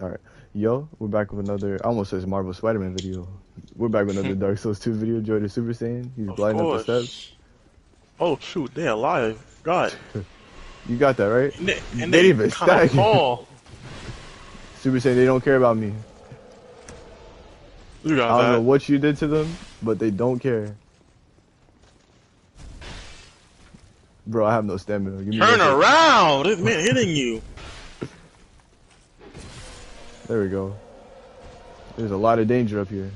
All right, yo, we're back with another. I almost says Marvel Spider-Man video. We're back with another Dark Souls 2 video. Joy the Super Saiyan. He's Of gliding up the steps. Oh shoot, they're alive. God. You got that right? And they, They and they even kind stack. Super Saiyan, they don't care about me. You got I don't know what you did to them, but they don't care. Bro, I have no stamina. Give me Turn around! This man hitting you. There we go. There's a lot of danger up here.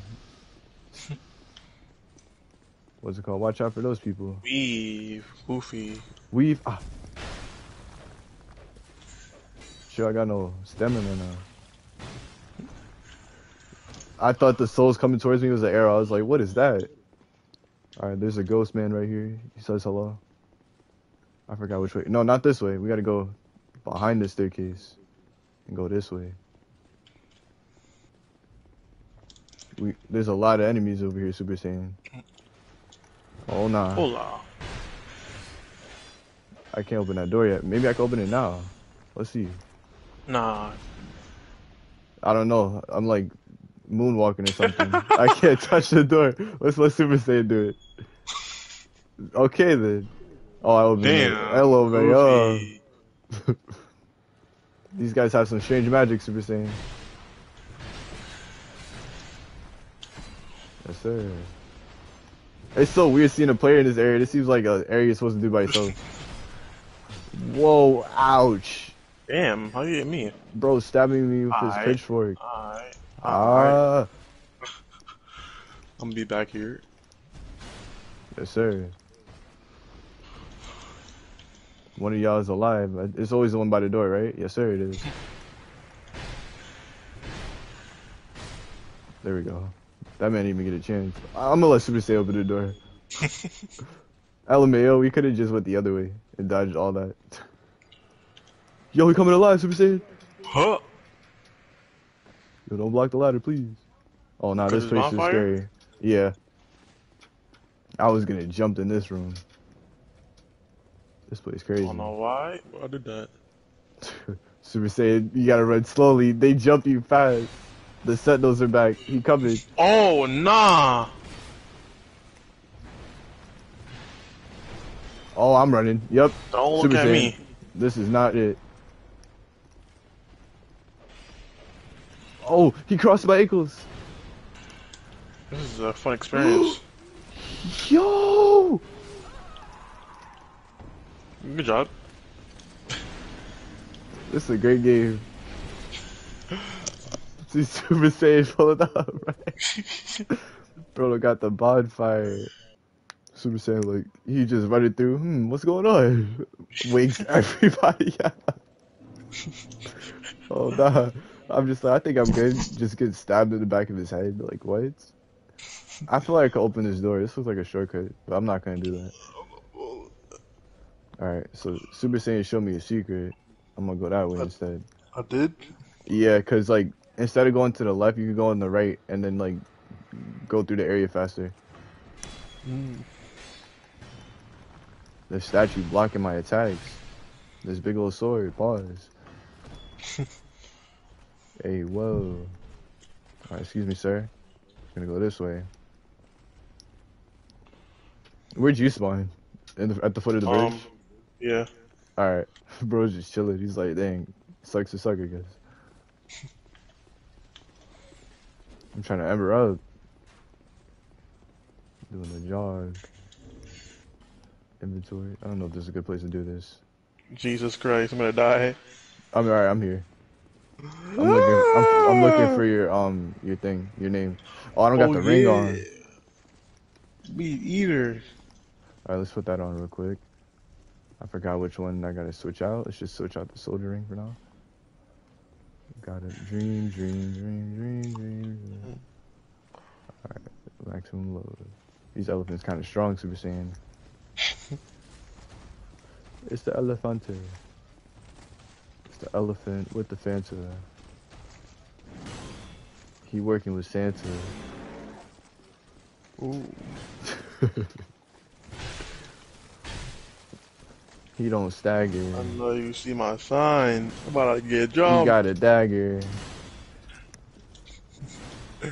What's it called? Watch out for those people. Weave, goofy. Weave. Ah. Sure, I got no stamina now. I thought the souls coming towards me was an arrow. I was like, what is that? Alright, there's a ghost man right here. He says hello. I forgot which way. No, not this way. We gotta go behind the staircase and go this way. We there's a lot of enemies over here, Super Saiyan. Oh nah. Hola. I can't open that door yet. Maybe I can open it now. Let's see. Nah. I don't know. I'm like moonwalking or something. I can't touch the door. Let's let Super Saiyan do it. Okay then. Oh, I opened it. Damn. Hello, man. Oh, these guys have some strange magic, Super Saiyan. Yes, sir. It's so weird seeing a player in this area. This seems like an area you're supposed to do by yourself. Whoa, ouch. Damn, how you hit me? Bro stabbing me with his pitchfork. Alright. Alright. Ah, I'm gonna be back here. yes, sir. One of y'all is alive. It's always the one by the door, right? Yes, sir, it is. There we go. That man didn't even get a chance. I'm gonna let Super Saiyan open the door. LMAO, we could have just went the other way and dodged all that. Yo, we coming alive, Super Saiyan. Huh? Yo, don't block the ladder, please. Oh, nah, 'Cause this place is bonfire? scary. Yeah. I was gonna jump in this room. This place I crazy. I don't know why. I did that. Super Saiyan, you gotta run slowly. They jump you fast. The sentinels are back. He coming. Oh nah. Oh, I'm running. Yep. Don't look Super at Saiyan. me. This is not it. Oh, he crossed my ankles. This is a fun experience. Yo! Good job. This is a great game. See Super Saiyan pulling up, right? Bro got the bonfire. Super Saiyan, like, he just running through. Hmm, what's going on? Wakes everybody up. oh, nah. I'm just like, I think I'm good. Just get stabbed in the back of his head. Like, what? I feel like I could open this door. This looks like a shortcut, but I'm not gonna do that. Alright, so Super Saiyan showed me a secret. I'm gonna go that way What? instead. I did. Yeah, cause like instead of going to the left, you could go on the right and then like go through the area faster. The statue blocking my attacks. This big old sword. Pause. hey, whoa. Alright, excuse me, sir. Gonna go this way. Where'd you spawn? In the, at the foot of the bridge? Um. Yeah. Alright. Bro's just chilling. He's like, dang, sucks to suck, I guess. I'm trying to ember up. Doing the jog. Inventory. I don't know if this is a good place to do this. Jesus Christ, I'm gonna die. I'm alright, I'm here. I'm looking I'm, I'm looking for your um your thing, your name. Oh I don't got Oh, the ring yeah. on. Meat eater. Alright, let's put that on real quick. I forgot which one I gotta switch out. Let's just switch out the soldier ring for now. Got it. Dream, dream, dream, dream, dream, dream. Alright, maximum load. These elephants kinda strong, Super Saiyan. it's the Elephante. It's the elephant with the Fanta. He working with Santa. Ooh. He don't stagger. I know you see my sign. I'm about to get He jumped. got a dagger.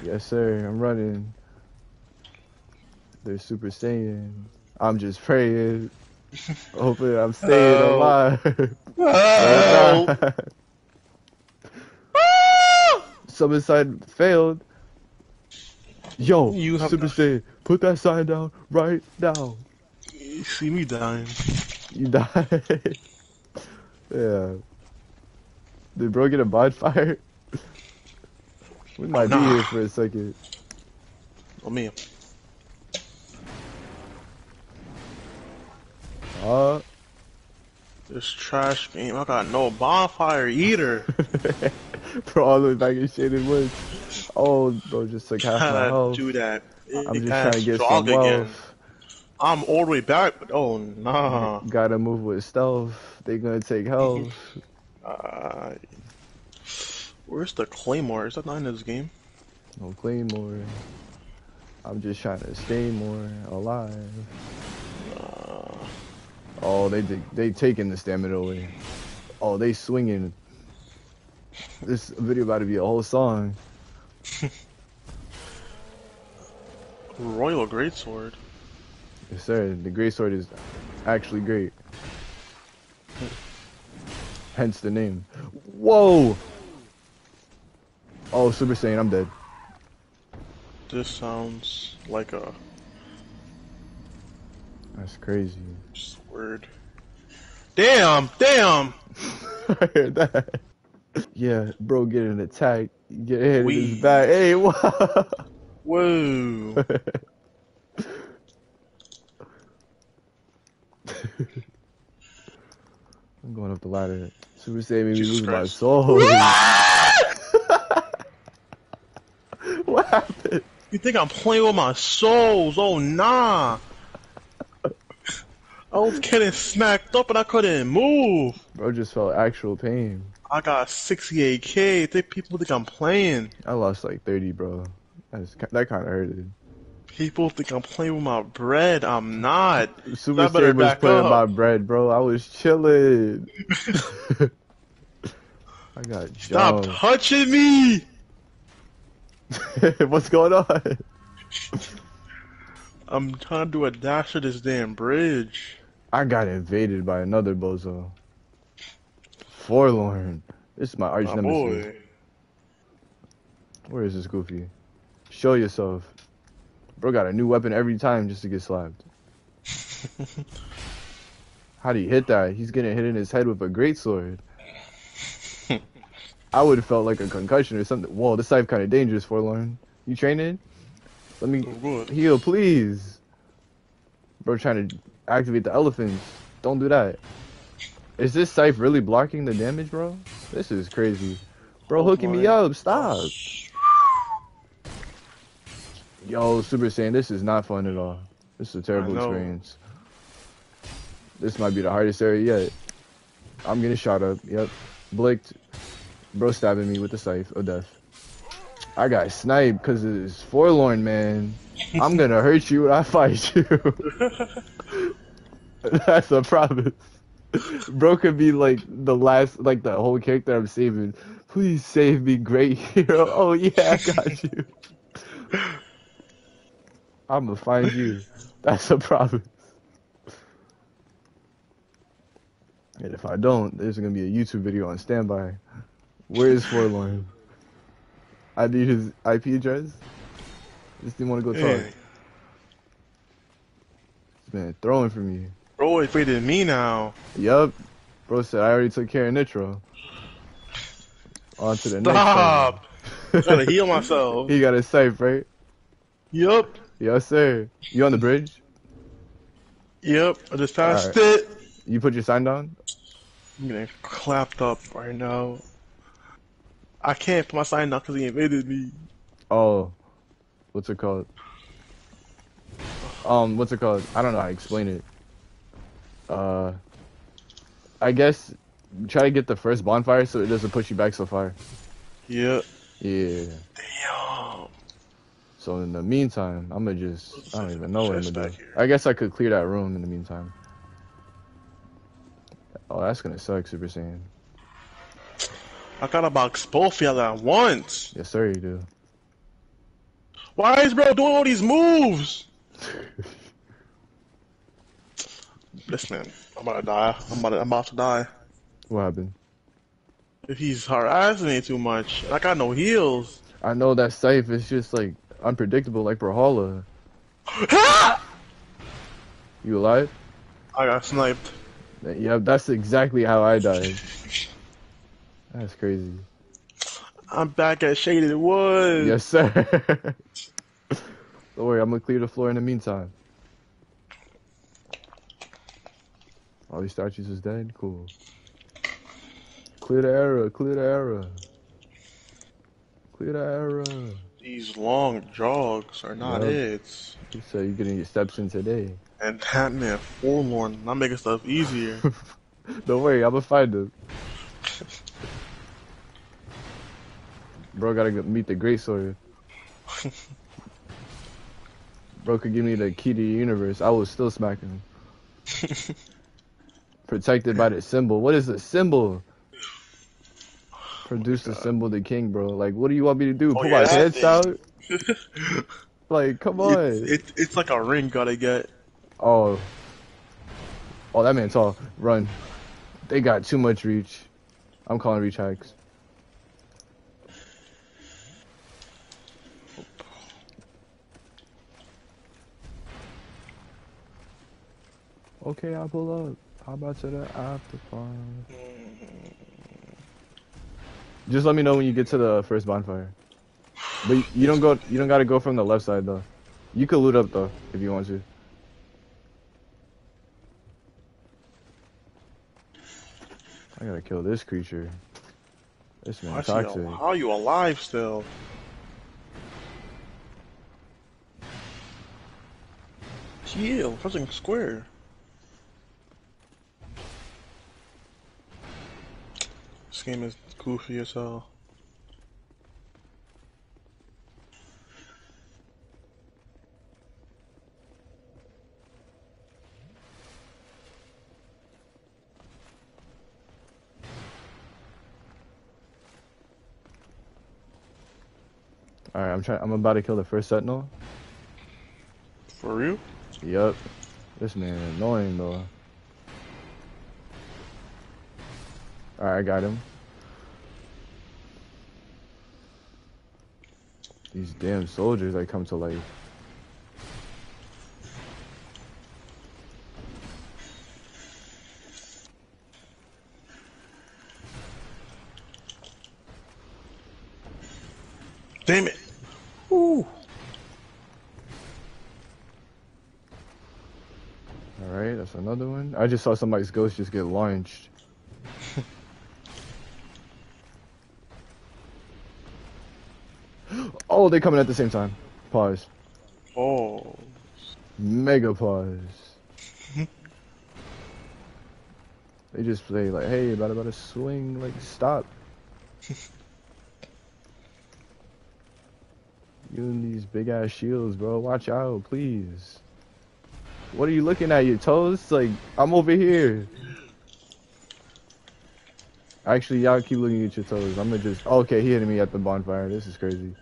Yes, sir. I'm running. They're Super Saiyan. I'm just praying. Hoping I'm staying alive. Oh! Summon sign failed. Yo, You have Super Saiyan, put that sign down right now. You see me dying. You died. yeah. Did bro get a bonfire? We might be here for a second. Oh me. Uh, This trash game. I got no bonfire either. bro, all the way back in Shaded Woods. Oh, bro, just like half my health. do that? I'm just trying to get some again. wealth. I'm all the way back. but Oh nah. Gotta move with stealth. They gonna take health. Uh, where's the claymore? Is that not in this game? No claymore. I'm just trying to stay more alive. Uh, Oh, they they, they taking the stamina away. Oh, they swinging. This video about to be a whole song. Royal Greatsword. Yes, sir. The great sword is actually great. Hence the name. Whoa! Oh, Super Saiyan, I'm dead. This sounds like a That's crazy. sword. Damn! Damn! I heard that. Yeah, bro, get getting attacked. Get hit in his back. Hey, what? Whoa! I'm going up the ladder. Super Saiyan made me Jesus lose my soul. what happened? You think I'm playing with my souls? Oh nah! I was getting smacked up and I couldn't move. Bro just felt actual pain. I got 68k. Think people think I'm playing. I lost like 30, bro. That's, that kind of hurted. People think I'm playing with my bread. I'm not. Super better Saiyan was playing up. my bread, bro. I was chilling. I got Stop jumped. touching me. What's going on? I'm trying to do a dash to this damn bridge. I got invaded by another bozo. Forlorn. This is my arch nemesis. Where is this goofy? Show yourself. Bro got a new weapon every time just to get slapped. How do you hit that? He's getting hit in his head with a great sword. I would have felt like a concussion or something. Whoa, this knife kind of dangerous, Forlorn. You training? Let me I'm heal, please. Bro, trying to activate the elephants. Don't do that. Is this scythe really blocking the damage, bro? This is crazy. Bro, Oh hooking me up. Stop. Yo, Super Saiyan, this is not fun at all. This is a terrible experience. This might be the hardest area yet. I'm getting shot up. Yep. Blicked. Bro stabbing me with the scythe of death. I got sniped because this forlorn man. I'm gonna hurt you when I fight you. That's a promise. Bro could be like the last, like the whole character I'm saving. Please save me, great hero. Oh yeah, I got you. I'm gonna find you. That's a problem. And if I don't, there's gonna be a YouTube video on standby. Where is Forlorn? I need his IP address. Just didn't want to go talk. This man throwing for me. bro, invaded me now. Yup. Bro said I already took care of Nitro. On to the Stop. next Trying to heal myself. he got his safe, right? Yup. Yes, sir. You on the bridge? Yep. I just passed Alright. it. You put your sign down? I'm getting clapped up right now. I can't put my sign down because he invaded me. Oh. What's it called? Um, what's it called? I don't know how to explain it. Uh, I guess try to get the first bonfire so it doesn't push you back so far. Yep. Yeah. Damn. So in the meantime, I'm gonna just, I don't even know what I'm gonna do. I guess I could clear that room in the meantime. Oh, that's gonna suck, Super Saiyan. I gotta box both of y'all at once. Yes, sir, you do. Why is bro doing all these moves? Listen, I'm about to die. I'm about to, I'm about to die. What happened? If he's harassing me too much, I got no heals. I know that's safe It's just like unpredictable, like Brawlhalla. You alive? I got sniped. Yeah, that's exactly how I died. That's crazy. I'm back at Shaded Woods. Yes, sir. Don't worry, I'm gonna clear the floor in the meantime. All these statues is dead? Cool. Clear the area, clear the area. Clear the area. These long jogs are not Yep. it. So you're getting your steps in today. And that man forlorn, not making stuff easier. Don't worry, I'm gonna find him. Bro gotta meet the great sword. Bro could give me the key to the universe. I will still smacking him. Protected by the symbol. What is the symbol? Produce the symbol of the king, bro. Like, what do you want me to do? Oh, Put yeah, my head out? Like, come on. it's, it's, it's like a ring gotta get. Oh. Oh, that man's tall. Run. They got too much reach. I'm calling reach hacks. Okay, I'll pull up. How about to the after party? Mm-hmm. Just let me know when you get to the first bonfire. But you- you don't go. You don't gotta go from the left side though. You could loot up though if you want to. I gotta kill this creature. This I man toxic. How are you alive still? Heal, pressing square. This game is goofy as hell. All right, I'm trying. I'm about to kill the first sentinel. For real? Yup. This man annoying though. All right, I got him. These damn soldiers that come to life. Damn it! Ooh. All right, that's another one. I just saw somebody's ghost just get launched. Oh, they coming at the same time. Pause. Oh. Mega pause. they just play like, hey, about about to swing, like stop. you and these big ass shields, bro. Watch out, please. What are you looking at? Your toes? Like, I'm over here. Actually, y'all keep looking at your toes. I'm gonna just. Okay, he hitting me at the bonfire. This is crazy.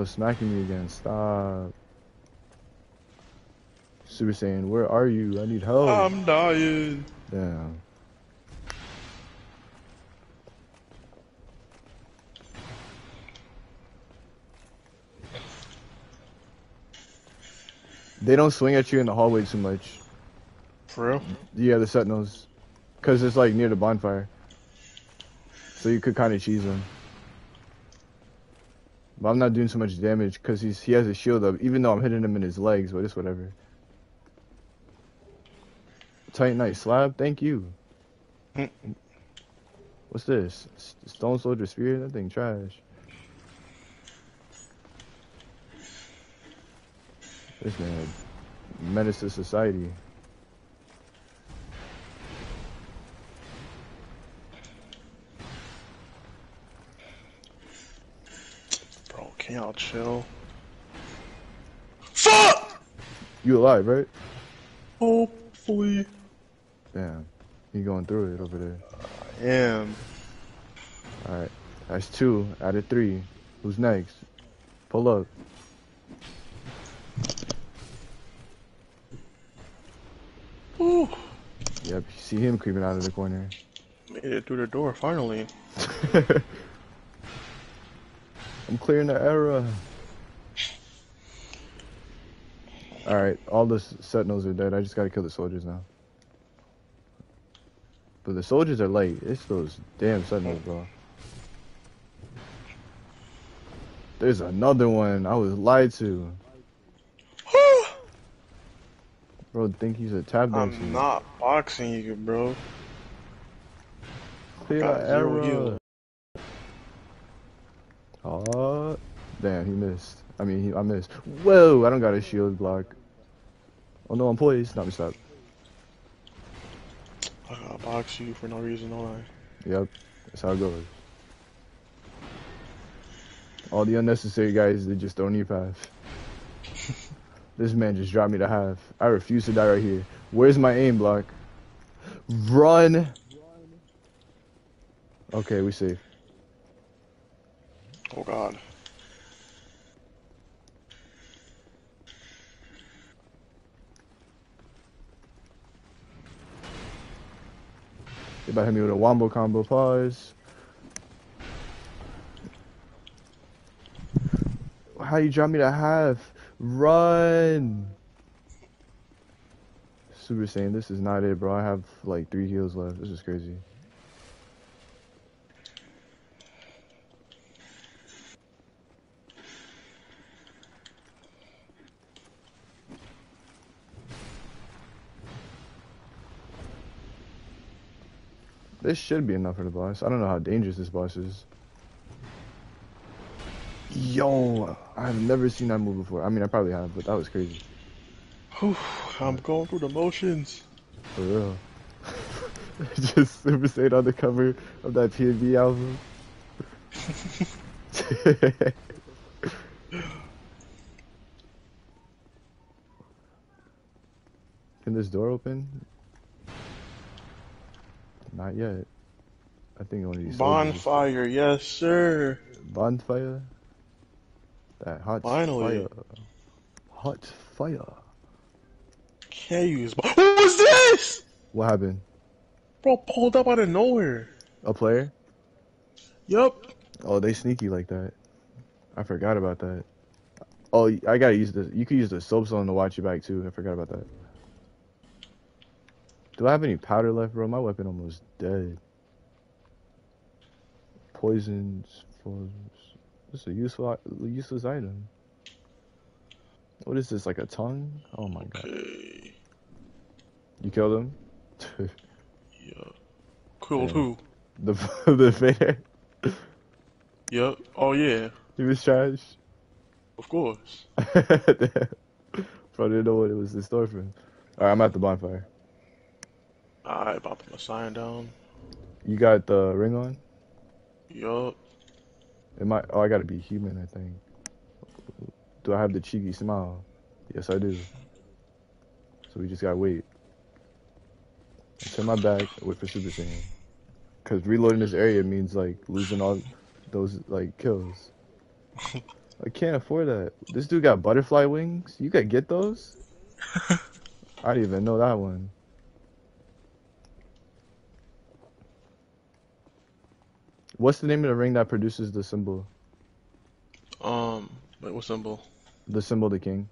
Bro, smacking me again. Stop. Super Saiyan, where are you? I need help. I'm dying. Damn. They don't swing at you in the hallway too much. For real? Yeah, the sentinels. Because it's like near the bonfire. So you could kind of cheese them. But I'm not doing so much damage because he's he has a shield up, even though I'm hitting him in his legs, but it's whatever. Titanite slab, thank you. What's this? Stone Soldier Spear? That thing trash. This man, menace to society. Bro, can y'all chill? Fuck! You alive, right? Hopefully. Damn. You going through it over there. I am. Alright. That's two out of three. Who's next? Pull up. Whew. Yep, you see him creeping out of the corner. Made it through the door finally. I'm clearing the era. Alright, all the sentinels are dead. I just gotta kill the soldiers now. But the soldiers are late. It's those damn sentinels, bro. There's another one. I was lied to. Bro, think he's a tap dancer. I'm not boxing you, bro. Clear arrow. heal. Oh, damn, he missed. I mean, he, I missed. Whoa, I don't got a shield block. Oh no, I'm poised. Not me stop. I gotta box you for no reason, don't I? Yep, that's how it goes. All the unnecessary guys, they just don't need path. this man just dropped me to half. I refuse to die right here. Where's my aim block? Run! Okay, we safe. Oh god. They about hit me with a wombo combo pause. How you drop me to half? Run! Super Saiyan, this is not it, bro. I have like three heals left. This is crazy. This should be enough for the boss. I don't know how dangerous this boss is. Yo, I've never seen that move before. I mean, I probably have, but that was crazy. I'm going through the motions. For real. Just Super Saiyan on the cover of that PNB album. Can this door open? Not yet. I think one of these Bonfire, yes, sir. bonfire. That hot Finally. fire. Hot fire. Can't use. What was this? What happened? Bro, pulled up out of nowhere. A player? Yup. Oh, they sneaky like that. I forgot about that. Oh, I gotta use the. You can use the soap stone to watch your back too. I forgot about that. Do I have any powder left, bro? My weapon almost dead. Poisons for. This is a useful, useless item. What is this? Like a tongue? Oh my god! You killed him. Yeah. who? the the Vader. Yup. Oh yeah. He was trash. Of course. Bro, didn't know what it was in store for. Alright, I'm at the bonfire. Alright, about to put my sign down. You got the ring on? Yup. It might. Oh, I gotta be human, I think. Do I have the cheeky smile? Yes, I do. So we just gotta wait. Turn my back, wait for Super Saiyan. Cause reloading this area means like losing all those like kills. I can't afford that. This dude got butterfly wings. You could get those? I didn't even know that one. What's the name of the ring that produces the symbol? Um, wait, what symbol? The symbol of the king.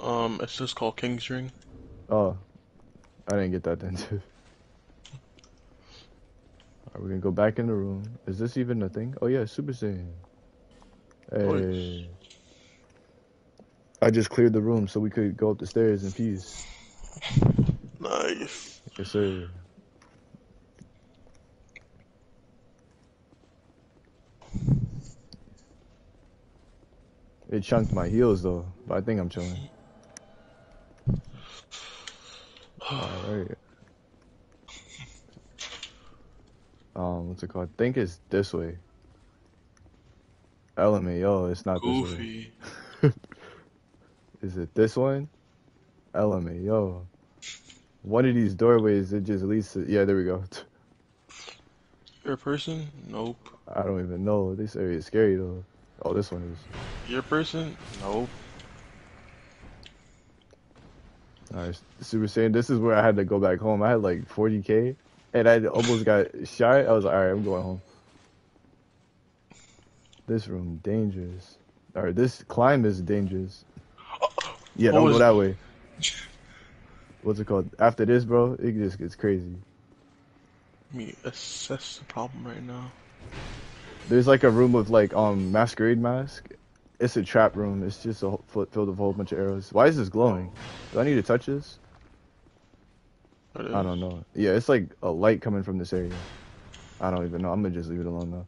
Um, it's just called King's Ring. Oh, I didn't get that then too. Alright, we're gonna go back in the room. Is this even a thing? Oh yeah, Super Saiyan. Hey. I just cleared the room so we could go up the stairs in peace. Nice. Yes, sir. It chunked my heels though, but I think I'm chilling. Alright. Um, what's it called? I think it's this way. LMAO, it's not this way. Goofy. Is it this one? LMAO. One of these doorways, it just leads to. Yeah, there we go. You're a person? Nope. I don't even know. This area is scary though. Oh, this one is. You're a person? Nope. Alright, Super Saiyan, this is where I had to go back home. I had like 40k, and I almost got shot. I was like, alright, I'm going home. This room, dangerous. Alright, this climb is dangerous. Yeah, don't go that way. What's it called? After this, bro, it just gets crazy. Let me assess the problem right now. There's like a room with like um masquerade mask. It's a trap room. It's just a whole, filled with a whole bunch of arrows. Why is this glowing? Do I need to touch this? I don't know. Yeah, it's like a light coming from this area. I don't even know. I'm gonna just leave it alone though.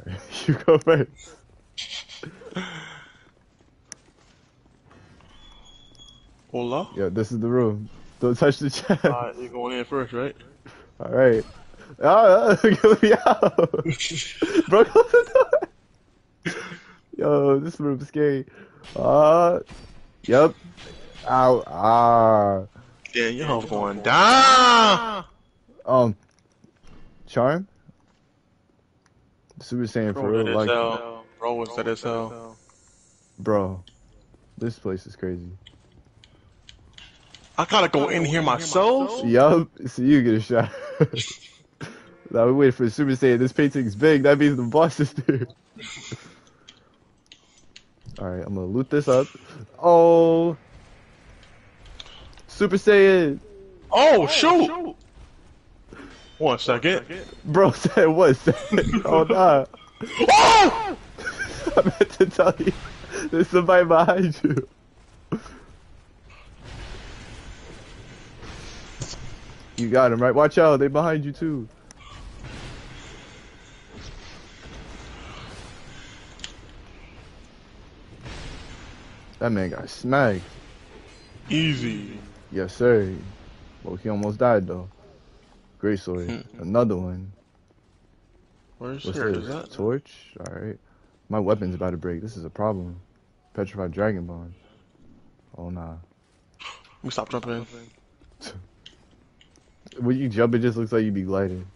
Alright, you go first. Hola? Yeah, this is the room. Don't touch the chest. Alright, you're going in first, right? Alright. Ah, get me. Bro, close the door. Yo, this room's scary. Uh, yep. Ow, ah. Damn, your health going down! Um, Charm? Super Saiyan for Bro, real, like, hell. Bro, was that as hell. bro, this place is crazy. I gotta go in here myself? Yup, so you get a shot. now we wait for Super Saiyan. This painting's big. That means the boss is there. All right, I'm gonna loot this up. Oh, Super Saiyan, Oh, oh shoot! One second. bro said what? oh nah. Oh! I meant to tell you. There's somebody behind you. You got him right. Watch out, they behind you too. That man got smacked. Easy. Yes, sir. Well, he almost died though. Great sword. Mm. Another one. Where's What's here? this? That? Torch? Alright. My weapon's about to break. This is a problem. Petrified Dragon Bone. Oh nah. Me stop jumping. When you jump, it just looks like you be gliding.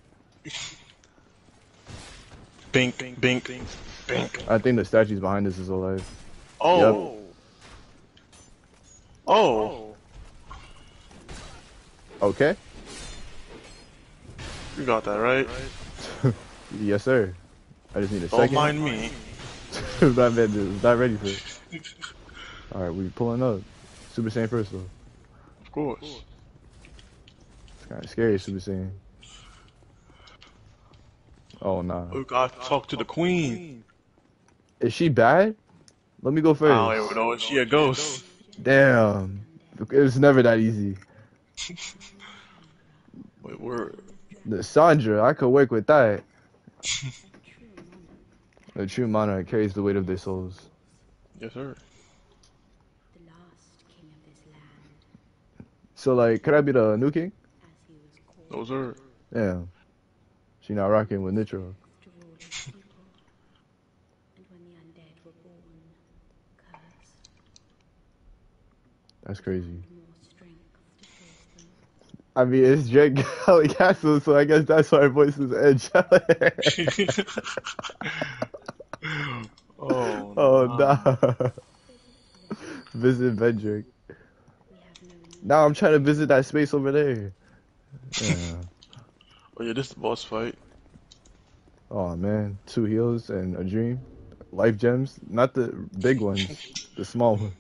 Bink, bink, bink, bink. I think the statues behind us is alive. Oh. Oh. oh. Okay? You got that right. Yes, sir. I just need a Don't second. mind me. that man is not ready for it. Alright, we pulling up. Super Saiyan first though. Of course. It's kinda scary, Super Saiyan. Oh nah. Oh, we gotta talk to the queen. Is she bad? Let me go I first. don't even know if she a ghost. Damn. It's never that easy. Wait, where? Nashandra, I could work with that. The true monarch carries the weight of their souls. Yes, sir. the last king of this land, So like, could I be the new king? as he was called, Yeah. She not rocking with Nitro. to rule his people. And when the undead were born, cursed, That's crazy. more strength to face them. I mean, it's Drake Galley Castle, so I guess that's why her voice is angelic. oh, oh, no. nah. visit Vendrick. We have Now I'm trying to visit that space over there. Yeah. Oh yeah, this is the boss fight. Oh man, two heals and a dream. Life gems, not the big ones, the small ones.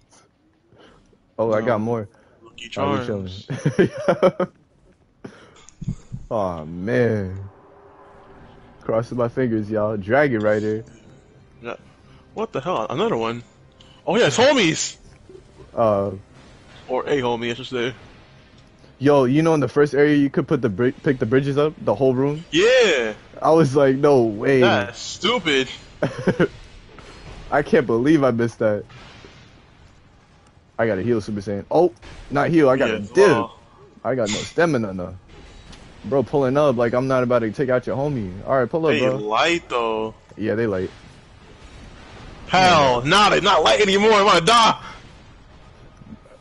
Oh, I got more. Lucky Oh, Charms. oh man. Crossing my fingers, y'all. Dragon Rider. Yeah. What the hell? Another one. Oh yeah, it's homies. Uh, Or a homie, I should say. yo, you know in the first area you could put the pick the bridges up, the whole room. Yeah, I was like, no way. that's stupid. I can't believe I missed that. I got to heal Super Saiyan. Oh, not heal. I got to Yeah, dip. wow. I got no stamina though. Bro, pulling up like I'm not about to take out your homie. All right, pull up, They bro. light though. Yeah, they light. Hell, nah, they not light anymore. I'm gonna die.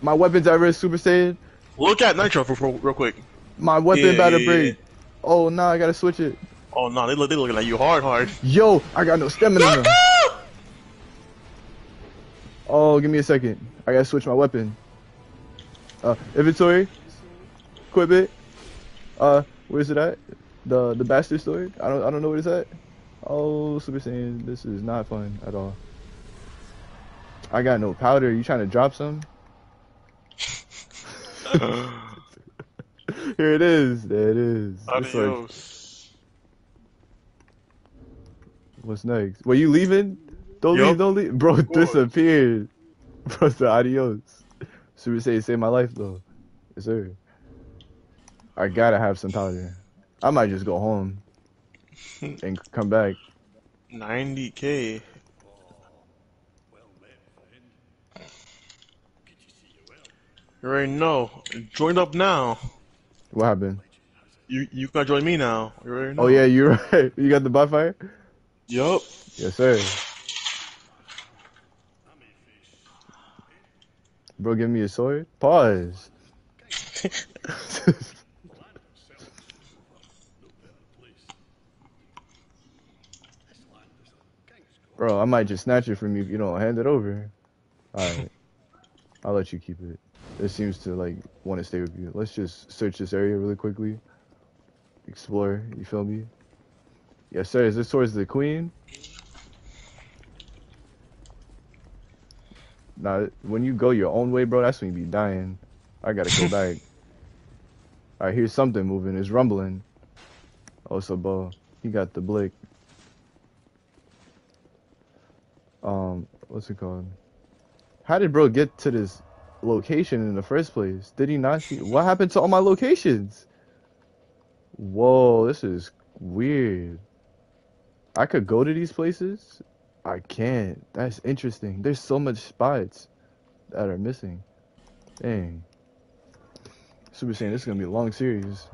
My weapons ever is Super Saiyan. Look at Nitro for, for real quick. My weapon Yeah, about to yeah, break. Oh no, I gotta switch it. Oh no, they look they looking at you hard, hard. Yo, I got no stamina. Oh, give me a second. I gotta switch my weapon. Uh, inventory. Equipment. Uh, where's it at? The the bastard sword. I don't I don't know what it's at. Oh, Super Saiyan, this is not fun at all. I got no powder. You trying to drop some? Here it is. There it is. Adios. What's next? Were you leaving? Don't Yup. leave, don't leave. Bro disappeared. Bro said adios. Super Saiyan saved my life though. Yes sir. I gotta have some powder. I might just go home and come back. 90k. You already know. Join up now. What happened? You you can join me now. You already know. Oh yeah, you're right. You got the bonfire? Yup. Yes sir. Bro, give me a sword. Pause. Bro, I might just snatch it from you if you don't hand it over. Alright. I'll let you keep it. It seems to like want to stay with you. Let's just search this area really quickly. Explore, you feel me? Yes sir, is this towards the queen? Nah, when you go your own way, bro, that's when you be dying. I gotta go back. Alright, here's something moving. It's rumbling. Oh, so, Bo, he got the blick. Um, what's it called? How did bro get to this location in the first place? Did he not see? What happened to all my locations? Whoa, this is weird. I could go to these places? I can't. That's interesting. There's so much spots that are missing. Dang. Super Saiyan, this is gonna be a long series.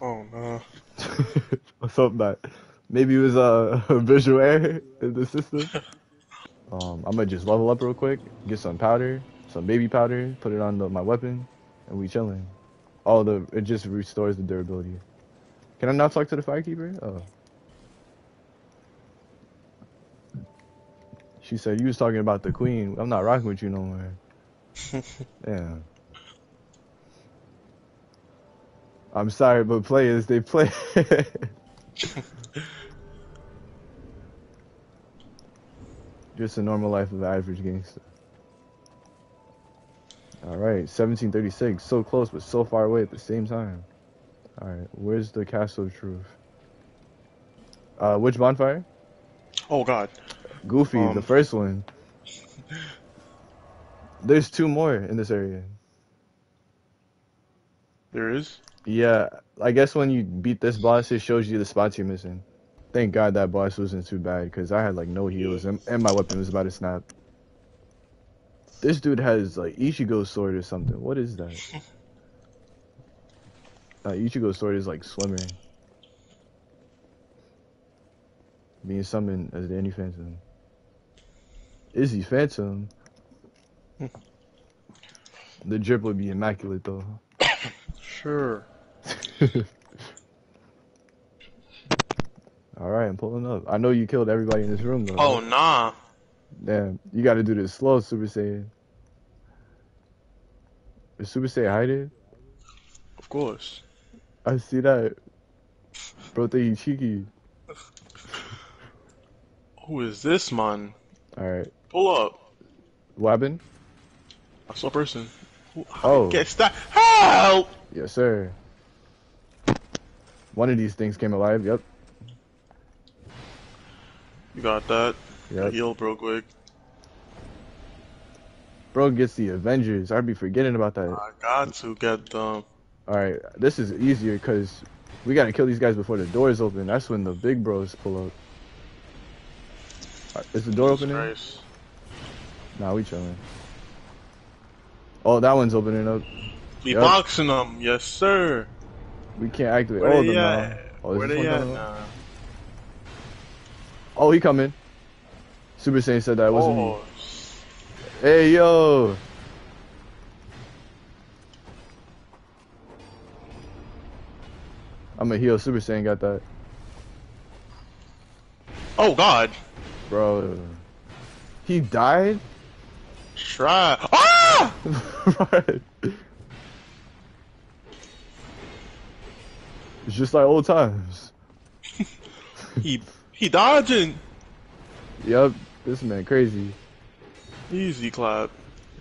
Oh no. What's up, Matt? Maybe it was uh, a visual error in the system. Um, I'm gonna just level up real quick, get some powder, some baby powder, put it on the, my weapon, and we chilling. All the it just restores the durability. Can I not talk to the firekeeper? Oh. She said you was talking about the queen. I'm not rocking with you no more. Damn. I'm sorry, but players they play. Just a normal life of an average gangster. Alright, 1736. So close, but so far away at the same time. Alright, where's the Castle of Truth? Uh, which bonfire? Oh god. Goofy, the Um. first one. There's two more in this area. There is. Yeah, I guess when you beat this boss, it shows you the spots you're missing. Thank God that boss wasn't too bad, because I had like no heals, and, and my weapon was about to snap. This dude has like Ichigo's sword or something. What is that? uh, Ichigo's sword is like swimmer. Being summoned as the Any Phantom. Izzy Phantom? the drip would be immaculate though. Sure. Alright, I'm pulling up. I know you killed everybody in this room though. Oh nah. Damn, you gotta do this slow, Super Saiyan. Is Super Saiyan hiding? Of course. I see that. Bro, think he cheeky. Who is this man? Alright. Pull up. What happened? I saw a person. Oh. Get stuck. Help! Yes, sir. One of these things came alive, yep. You got that. Yep. Heal real quick. Bro gets the Avengers. I'd be forgetting about that. I got to get them. Alright, this is easier because we gotta kill these guys before the doors open. That's when the big bros pull up. Alright, is the door opening? Christ. Nah, we chilling. Oh, that one's opening up. We Yep. boxing them. Yes, sir. We can't activate Where all of them now. Oh, Where they at? Oh, he coming. Super Saiyan said that it wasn't me. Oh, Hey, yo. I'm a heal. Super Saiyan got that, Oh God. bro. He died. Try. Ah! right. It's just like old times. He he dodging. Yep. This man crazy. Easy clap.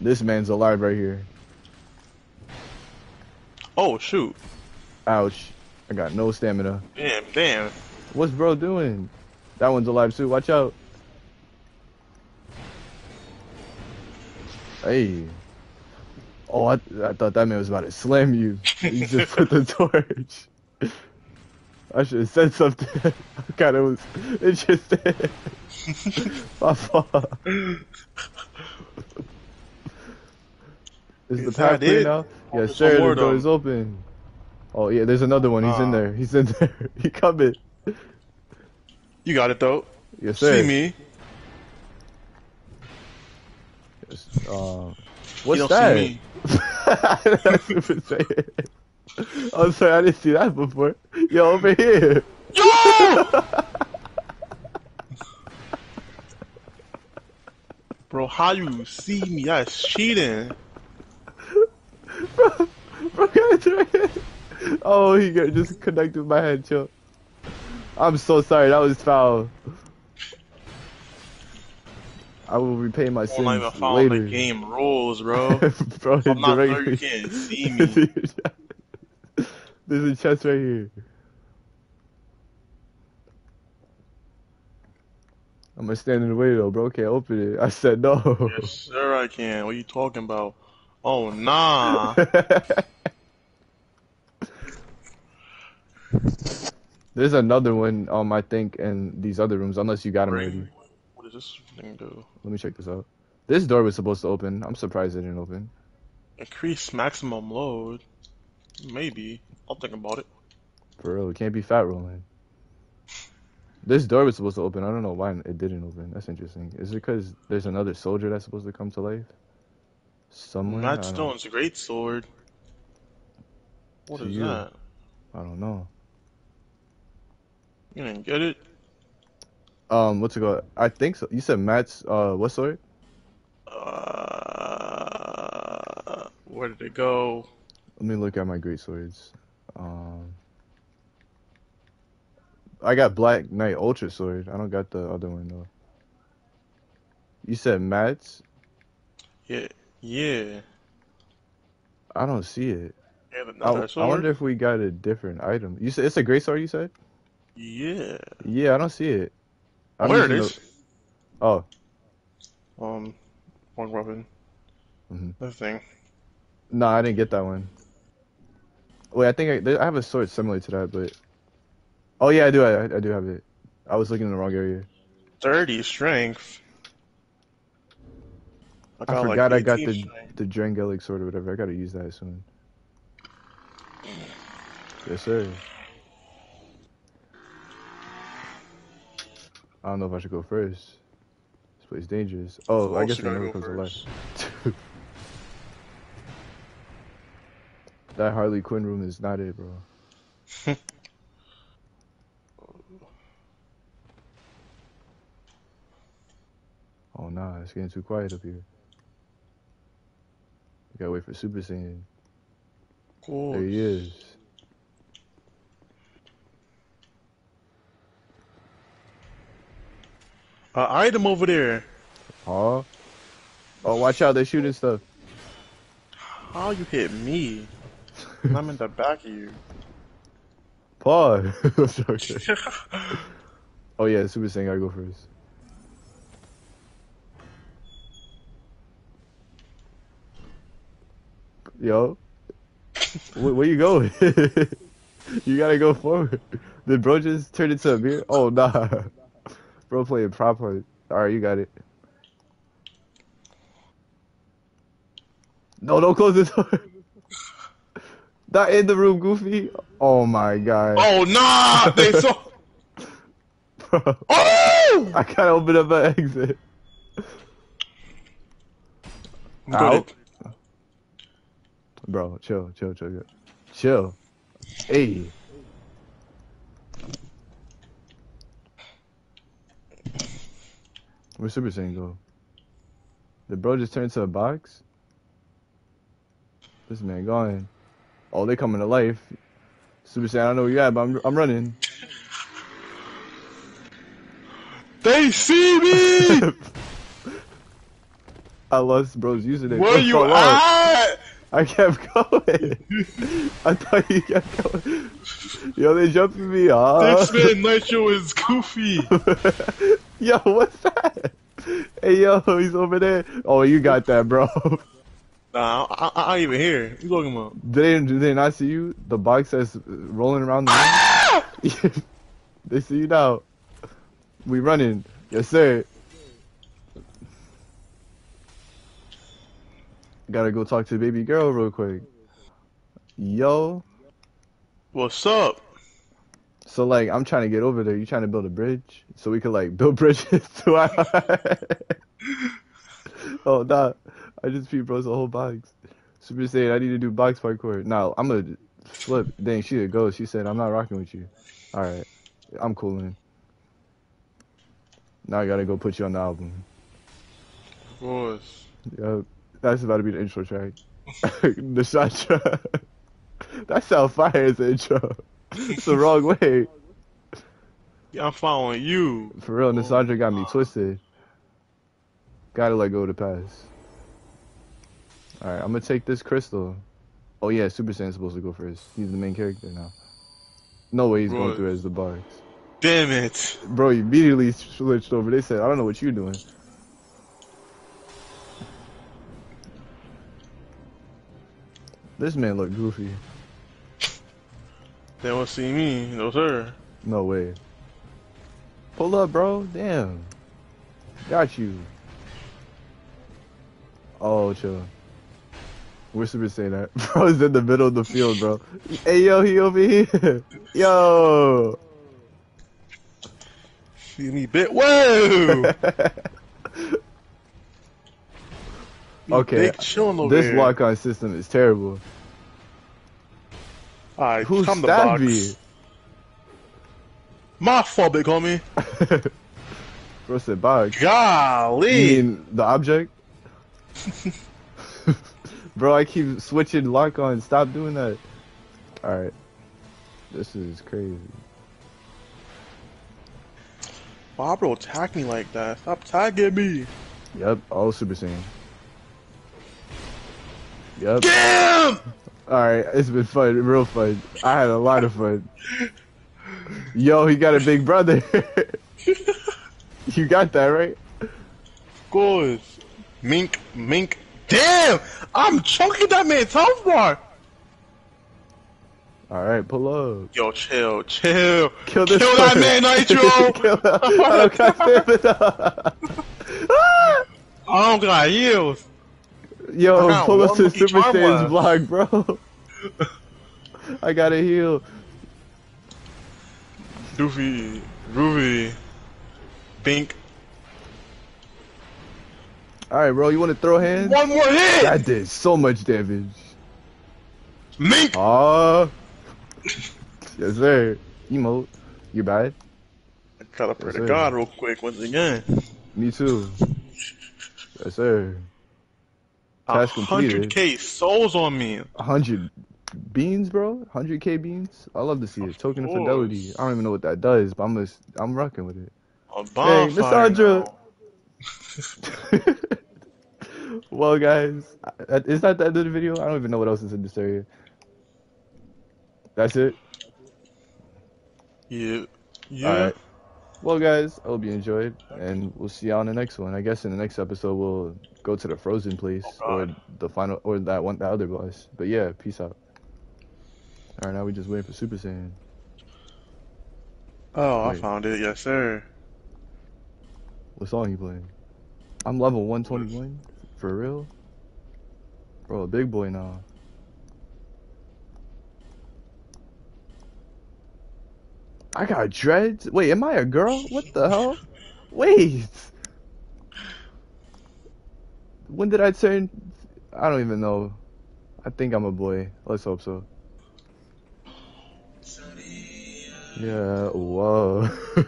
This man's alive right here. Oh shoot. Ouch. I got no stamina. Damn. Damn. What's bro doing? That one's alive too. Watch out. Hey. Oh, I, I thought that man was about to slam you. He just put the torch. I should have said something. I kind of was interested. My fault. Is the path clear now? Oh, Yes, there's sir. one more, The door is open. Oh yeah, there's another one. He's in Ah. there. He's in there. He coming. You got it though. Yes, sir. See me. Uh, what's that? see. That's super saiyan. I'm sorry, I didn't see that before. Yo, over here. Yo! Bro, how you see me? That's cheating. Bro, got it right here. Oh, he got just connected my head, chill. I'm so sorry, that was foul. I will repay my I'm not even sins later. the game rules, bro. Bro, I'm not there, you can't see me. There's a chest right here. I'm gonna stand in the way though, bro. Can't open it. I said no. Yes, sir, I can. What are you talking about? Oh, nah. There's another one, um, I think, in these other rooms, unless you got them. Ring. This thing? Let me check this out. This door was supposed to open. I'm surprised it didn't open. Increase maximum load. Maybe. I'll think about it. For real, it can't be fat rolling. This door was supposed to open. I don't know why it didn't open. That's interesting. Is it because there's another soldier that's supposed to come to life? Somewhere? Mastodon's great sword. What To is you. that? I don't know. You didn't get it? Um, what's it called? I think so. You said Matt's, uh, what sword? Uh, where did it go? Let me look at my great swords. Um, I got Black Knight Ultra Sword. I don't got the other one though. You said Matt's? Yeah, yeah. I don't see it. Yeah, I, I wonder if we got a different item. You said it's a great sword. You said? Yeah. Yeah, I don't see it. I'm Where it is? the- Oh, Um, one weapon. Mhm. This thing. no, I didn't get that one. Wait, I think I, I have a sword similar to that, but oh yeah, I do. I, I do have it. I was looking in the wrong area. 30 strength. I got, like, forgot I got the strength. the Drangleic sword or whatever. I gotta use that soon. Yes, sir. I don't know if I should go first. This place is dangerous. Oh, I guess it never comes to life. that Harley Quinn room is not it, bro. oh nah, it's getting too quiet up here. We gotta wait for Super Saiyan. Cool. There he is. Uh, item over there. Huh? Oh, watch out! They're shooting stuff. How you hit me? And I'm in the back of you. Paul. Oh yeah, Super Saiyan gotta go first. Yo, where, where you going? you gotta go forward. Did bro just turn into a beer? Oh nah, bro playing prop hunt. All right, you got it. No, don't close the door. Not in the room, Goofy. Oh my god. oh, nah! They saw. Bro. Oh! I gotta open up an exit. I'm Out. Bro, chill, chill, chill, chill. Chill. Hey. Where's Super Saiyan go? Did bro just turn into a box? This man gone. Oh, they coming to life. Super Saiyan, I don't know where you at, but I'm, I'm running. They see me! I lost bro's username. Where you so long. at? I kept going. I thought you kept going. Yo, they jumping me off. This man Nitro is goofy. yo, what's that? Hey, yo, he's over there. Oh, you got that, bro. Nah, I, I, I ain't even here. You talking about? Did they, did they not see you? The box that's rolling around the room? Ah! they see you now. We running. Yes, sir. Gotta go talk to the baby girl real quick. Yo. What's up? So, like, I'm trying to get over there. You trying to build a bridge? So we could, like, build bridges to our... oh, nah. I just beat bros a whole box. Super Saiyan, I need to do box parkour. Now, I'm gonna flip. Dang, she a ghost. She said, I'm not rocking with you. Alright. I'm cooling. Now I gotta go put you on the album. Of course. Yep. That's about to be the intro track. the Sasha. that sound fire as the intro. It's the wrong way. Yeah, I'm following you. For real, Nashandra got me twisted. Gotta let go of the past. Alright, I'm gonna take this crystal. Oh yeah, Super Saiyan's supposed to go first. He's the main character now. No way he's going through as the box. Damn it. Bro, you immediately switched over. They said, I don't know what you're doing. This man look goofy. They don't see me. No, sir. No way. Pull up, bro. Damn. Got you. Oh, chill. Where's Super Saiyan at? Bro's in the middle of the field, bro. Hey, yo, he over here. Yo. See me bit. Whoa! Okay, this here. lock-on system is terrible. Alright, Who come the stabbed box. me? My fault, big homie. Bro said box. Golly. You mean the object? Bro, I keep switching lock on. Stop doing that. Alright. This is crazy. Why bro attack me like that? Stop tagging me. Yep, all Super Saiyan. Yep. Damn! Alright, it's been fun, real fun. I had a lot of fun. Yo, he got a big brother. you got that, right? Good. Mink, mink. Damn! I'm choking that man tough bar. Alright, pull up. Yo, chill, chill. Kill this Kill that man, Nitro. Kill that- I don't got stamina. I don't got heals. Yo, I pull up to Super Saiyan's block, bro. I gotta heal. Doofy, Ruby, Bink. Alright, bro, you wanna throw hands? One more hit. That did so much damage. Mink. Ah. yes, sir. Emote. You bad? I gotta pray Yes, to sir. God real quick once again. Me too. Yes, sir. Task completed. hundred K souls on me. 100 beans, bro? 100k beans? I love to see it. Token of fidelity. I don't even know what that does, but I'm just, I'm rocking with it. A bonfire. Miss Sandra. well, guys, is that the end of the video? I don't even know what else is in this area. That's it? Yeah. Yeah. Well, guys, I hope you enjoyed, and we'll see y'all in the next one. I guess in the next episode, we'll go to the frozen place, Oh, or the final, or that one, that other boss. But yeah, peace out. Alright, now we just waiting for Super Saiyan. Oh, I found it. Yes, sir. What song you playing? I'm level 121? For real? Bro, a big boy now. I got dreads? Wait, am I a girl? What the hell? Wait! When did I turn? I don't even know. I think I'm a boy. Let's hope so. Yeah, whoa.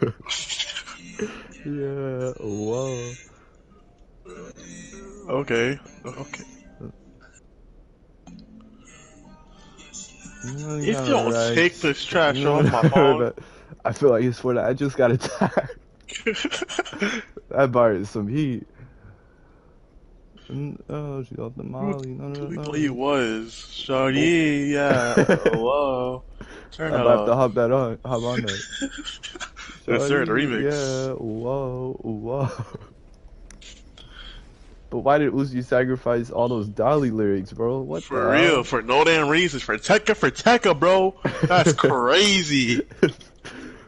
Yeah, whoa. Okay. Okay. You don't take this trash off my phone. I feel like it's for that. I just got attacked. that bar is some heat. Mm, Oh, she got the molly. No, no, no. he was? Shorty, yeah. Whoa. Turn I'm about to hop that on. Hop on that. Yes, sir, the remix. Yeah, whoa, whoa. But why did Uzi sacrifice all those Dolly lyrics, bro? What For real, hell? for no damn reasons. For Tekka, for Tekka, bro. That's crazy.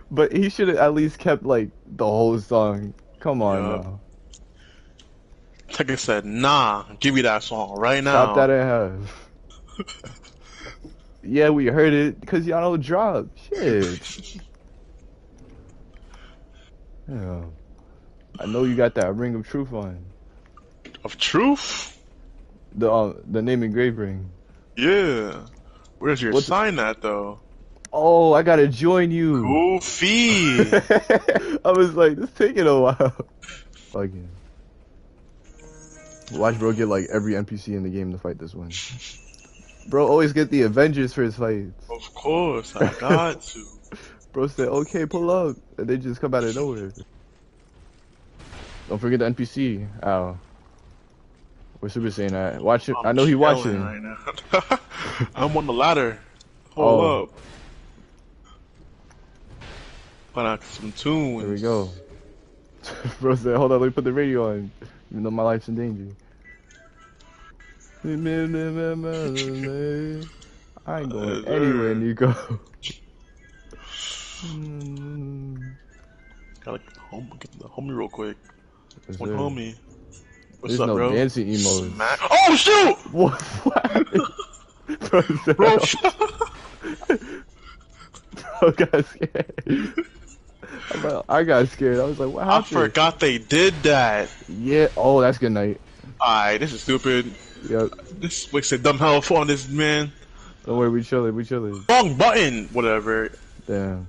but he should have at least kept like the whole song. Come on Yeah. now. Tekka said, nah, give me that song right now. Stop that in half. yeah, we heard it because y'all don't drop. Shit. Yeah. I know you got that ring of truth on. Of truth? The uh, the name engraved ring. Yeah. Where's your What's- sign at, though? Oh, I gotta join you. Goofy. I was like, this taking a while. Fucking. Watch bro get like every NPC in the game to fight this one. Bro always get the Avengers for his fights. of course, I got to. Bro said, okay, pull up. And they just come out of nowhere. Don't forget the NPC. Ow. Where's Super Saiyan at? Watch it. I know he watching. Right now. I'm on the ladder. Hold Oh. up. Put out some tunes. There we go. Bro said, hold on, let me put the radio on. Even though my life's in danger. I ain't going anywhere, Nico. Gotta get the, home, get the homie real quick. One homie. What's There's up, no bro? dancing emos. Smack- Oh shoot! What? what? Bro, Bro, got scared. Like, I got scared. I was like, what I forgot they did that. Yeah. Oh, that's good night. Alright, this is stupid. Yep. This wasted dumb health on this man. Don't worry, we chilling. We chilling. Wrong button. Whatever. Damn.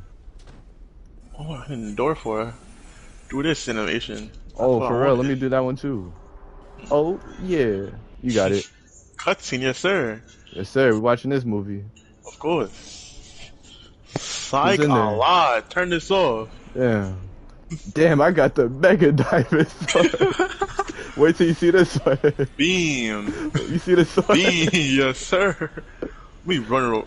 Oh, I didn't the door for. Do this animation. Oh, for real. Let me do that one too. Oh, yeah. You got it. Cutscene, yes sir. Yes, sir. We're watching this movie. Of course. Psych a lot. Turn this off. Yeah. Damn, I got the mega diamond. Wait till you see this one. Beam. you see this one? Beam, yes sir. We run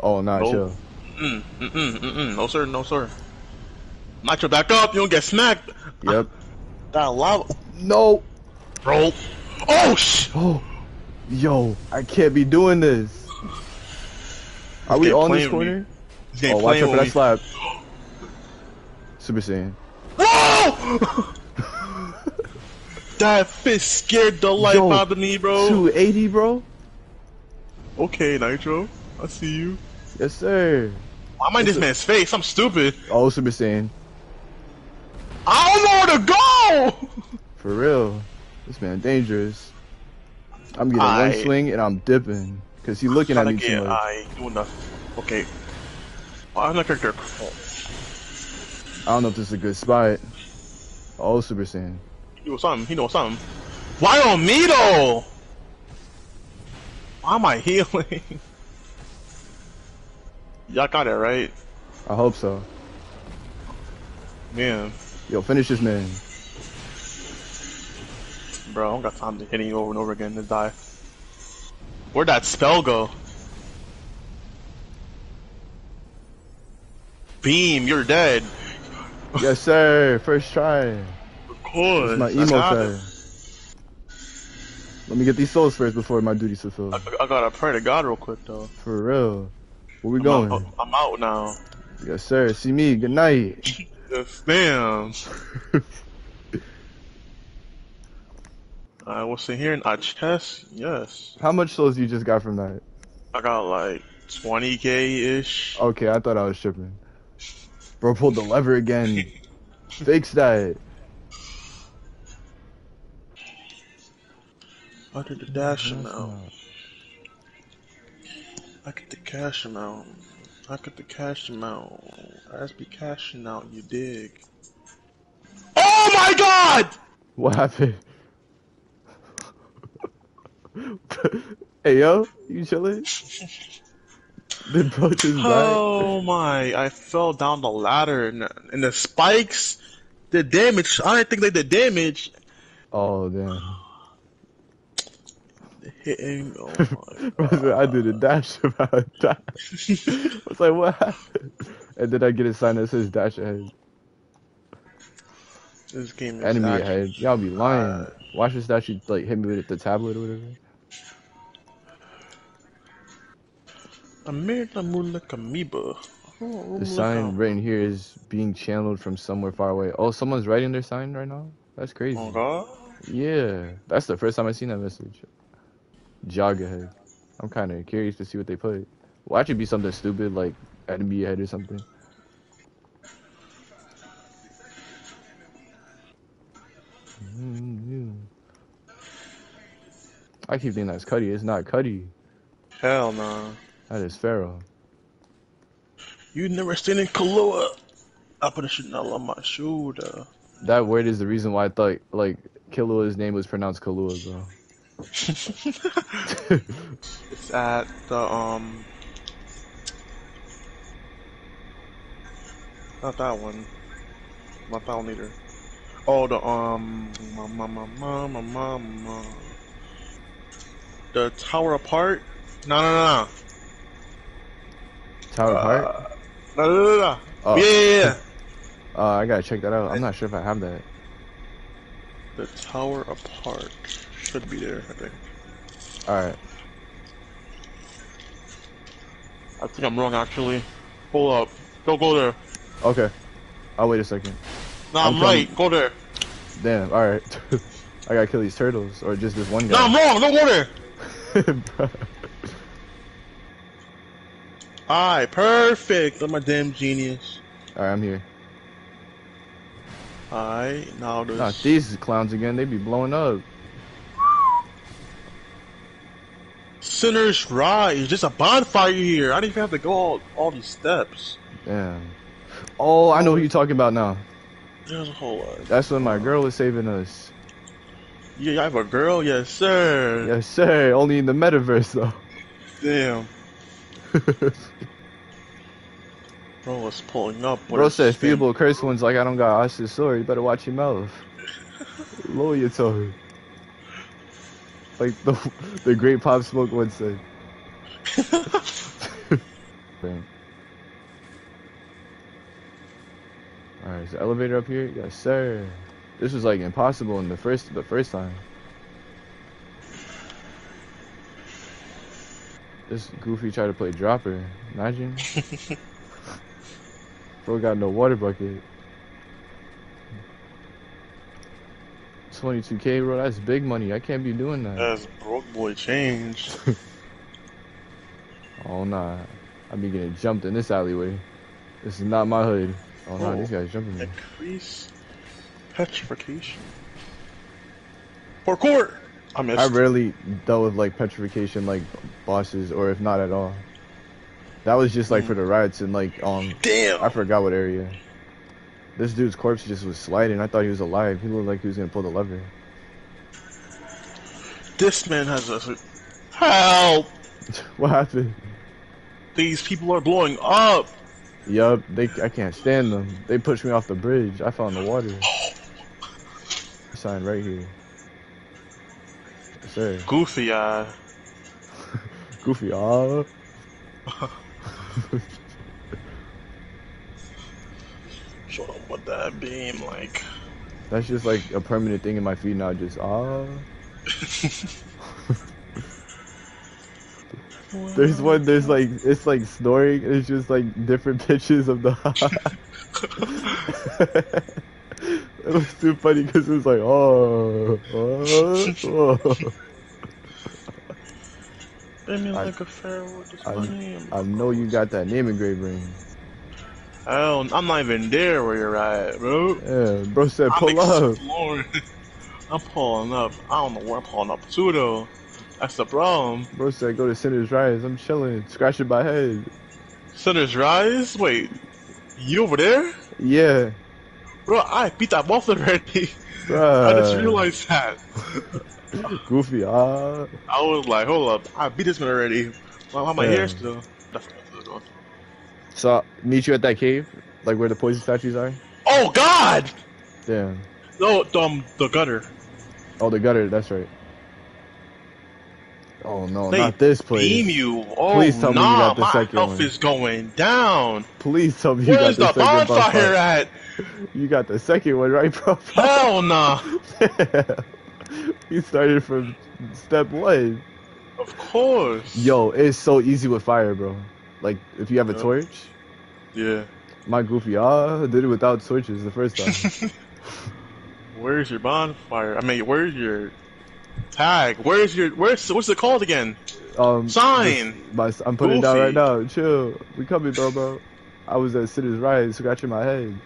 Oh, nah, Nope. chill. Mm, mm, mm, mm, mm. No sir, no sir. Nitro back up. You don't get smacked. Yep. That lava. No. Bro. Oh sh. Oh. Yo, I can't be doing this. Are This we in this playing with me. corner? This Oh, watch out for that me. slap. Super Saiyan. Whoa! that fist scared the life Yo, out of me, bro. 280, bro? Okay, Nitro. I see you. Yes, sir. Why am I in this a- man's face? I'm stupid. Oh, Super Saiyan. I don't know where to go! For real. This man dangerous. I'm getting one swing and I'm dipping. Cause he looking at me to too much. I doing nothing. Okay. Why is my character? I don't know if this is a good spot. Oh, Super Saiyan. He knows something. He knows something. Why on me though? Why am I healing? Y'all got it right, I hope so. man. Yo, finish this man. Bro, I don't got time to hitting you over and over again to die. Where'd that spell go? Beam, you're dead. yes, sir. First try. Of course. It's my I emo got Let me get these souls first before my duty's fulfilled. I, I gotta pray to God real quick though. For real. Where we I'm going? out, I'm out now. Yes, sir. See me. Good night. Yes, damn. Alright, what's in here? In a chest? Yes. How much souls you just got from that? I got like 20k ish. Okay, I thought I was tripping. Bro pulled the lever again. Fix that. I did the dash amount. I get the cash amount. I get the cash amount. I just be cashing out, you dig. Oh my god! What happened? Hey yo, you chilling? Did bro just? Oh my, I fell down the ladder and, and the spikes did damage. I didn't think they did damage. Oh damn. Hitting, oh my said, I did a dash about that. I was like, what happened? And then I get a sign that says dash ahead. This game is Enemy ahead. Y'all be lying. Uh, Watch this dash you like hit me with the tablet or whatever. America move like amoeba. Oh, The sign written here is being channeled from somewhere far away. Oh, someone's writing their sign right now? That's crazy. Oh god. Yeah, that's the first time I've seen that message. Jog ahead. I'm kind of curious to see what they put. Watch it be something stupid like enemy ahead or something. Mm, I keep thinking that's Cuddy. It's not Cuddy. Hell nah. That is Pharaoh. You never seen in Kahlua. I put a Chanel on my shoulder. That word is the reason why I thought like Killua's name was pronounced Kahlua, bro. It's at the um. Not that one. Not that one either. Oh, the um. Ma, ma, ma, ma, ma, ma, ma. The Tower Apart. No, no, no, no. Tower of Heart. No, no, no, no. Oh. Yeah, yeah, yeah. Uh, I gotta check that out. I'm not sure if I have that. the Tower Apart should be there. I think. All right. I think I'm wrong actually. Hold up. Don't go there. Okay. I'll wait a second. No, I'm I'm, right. Go there. Damn. All right. I gotta kill these turtles or just this one No, I'm wrong. Don't go there. Bro. Alright, perfect. I'm a damn genius. All right, I'm here. Alright, now there's. Not these clowns again. They be blowing up. Sinner's Rise. There's a bonfire here. I didn't even have to go all, all these steps. Damn. Oh, I know what you're talking about now. There's a whole lot. That's when my girl was saving us. Yeah, I have a girl? Yes, sir. Yes, sir. Only in the metaverse though. Damn. Bro was pulling up. Bro said feeble curse ones like I don't got Ash's sword. You better watch your mouth. Lower your tone. Like the the great pop smoke once said. Alright, is the elevator up here? Yes, sir. This was like impossible in the first the first time. This goofy tried to play dropper. Imagine. Bro got no water bucket. 22k, bro. That's big money. I can't be doing that. That's broke boy change. Oh nah. I be getting jumped in this alleyway. This is not my hood. Oh Oh. these guys jumping me. Increase petrification. Parkour! I missed. I rarely dealt with like petrification like bosses or if not at all. That was just like for the riots and like um Damn! I forgot what area. This dude's corpse just was sliding. I thought he was alive. He looked like he was gonna pull the lever. This man has a. Help! what happened? These people are blowing up! Yup, they I can't stand them. They pushed me off the bridge. I fell in the water. Sign right here. Sir. Goofy eye. Goofy, ah. Show them what that beam like. That's just like a permanent thing in my feet now. Just ah. There's one. There's like it's like snoring. It's just like different pitches of the. It was too funny because it was like oh, oh, oh. Beam I- like a pharaoh with his I- money. I know you got that name engraved ring. Hell, I'm not even there where you're at, bro. Yeah, bro said I'm pull up. I'm pulling up. I don't know where I'm pulling up to though. That's the problem. Bro said go to Sinner's Rise. I'm chilling, scratching my head. Sinner's Rise? Wait, you over there? Yeah, Bro, I beat that boss already. I just realized that. Goofy, ah. I was like, hold up, I beat this one already. Why why am I Yeah. here still? That's what I was doing. So, meet you at that cave? Like where the poison statues are? Oh God! Damn. No, um, the gutter. Oh, the gutter, that's right. Oh no, They not this place. Beam you. Oh, Please tell me you got the my second health one. is going down. Please tell me you got the the second bonfire bonfire. at? You got the second one, right, bro? Hell nah. you started from step one. Of course. Yo, it's so easy with fire, bro. Like, if you have a Yeah. torch, Yeah. my goofy ah did it without torches the first time. Where's your bonfire? I mean, where's your tag? Where's your where's what's it called again? Um, Sign. my, I'm putting it down right now. Chill. We coming, bro, bro. I was at Sinner's Rise, scratching my head.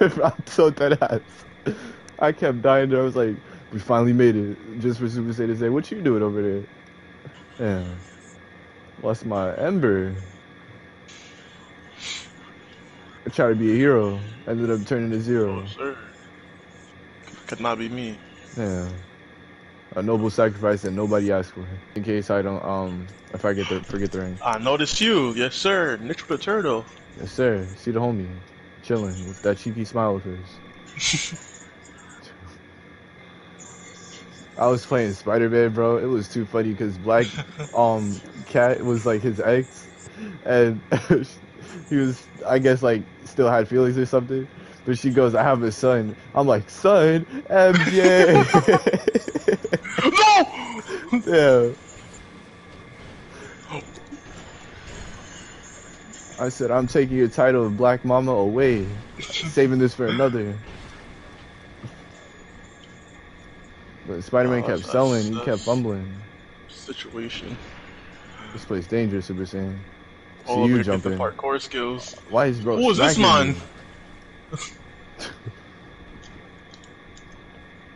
I'm so dead ass. I kept dying there. I was like, we finally made it. Just for Super Saiyan to say, what you doing over there? Yeah. Lost my ember. I tried to be a hero. Ended up turning to zero. Oh, sir. Could not be me. Yeah. A noble sacrifice that nobody asked for. In case I don't, um, if I get the, forget the ring. I noticed you. Yes, sir. Nick the turtle. Yes, sir. See the homie. Chilling with that cheeky smile of his. I was playing Spider-Man, bro. It was too funny because Black, um, Cat was like his ex, and he was, I guess, like still had feelings or something. But she goes, "I have a son." I'm like, "Son, MJ." no. yeah. I said, "I'm taking your title of Black Mama away, saving this for another." But Spider-Man Oh, kept selling. He kept fumbling. Situation. This place dangerous, Super Saiyan. See you get the jumping. parkour skills. Why is bro? Who is this man?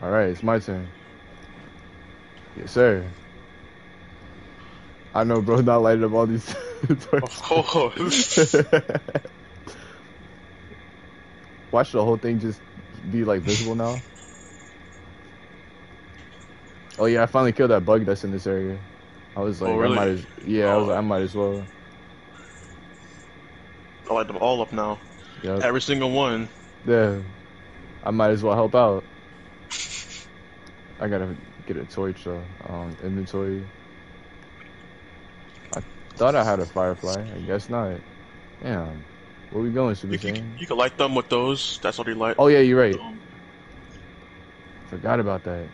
All right, it's my turn. Yes, sir. I know, bro. Not lighting up all these. Of course. Watch the whole thing just be like visible now. Oh yeah, I finally killed that bug that's in this area. I was like, Oh, really? I might as yeah, I was Oh. I might as well. I light them all up now. Yeah, Every single one. yeah. I might as well help out. I gotta get a torch though. Um, inventory. Thought I had a firefly. I guess not. Damn. Where we going, Super You, Saiyan? you can light them with those. That's what they light. Oh yeah, you're right. Forgot about that.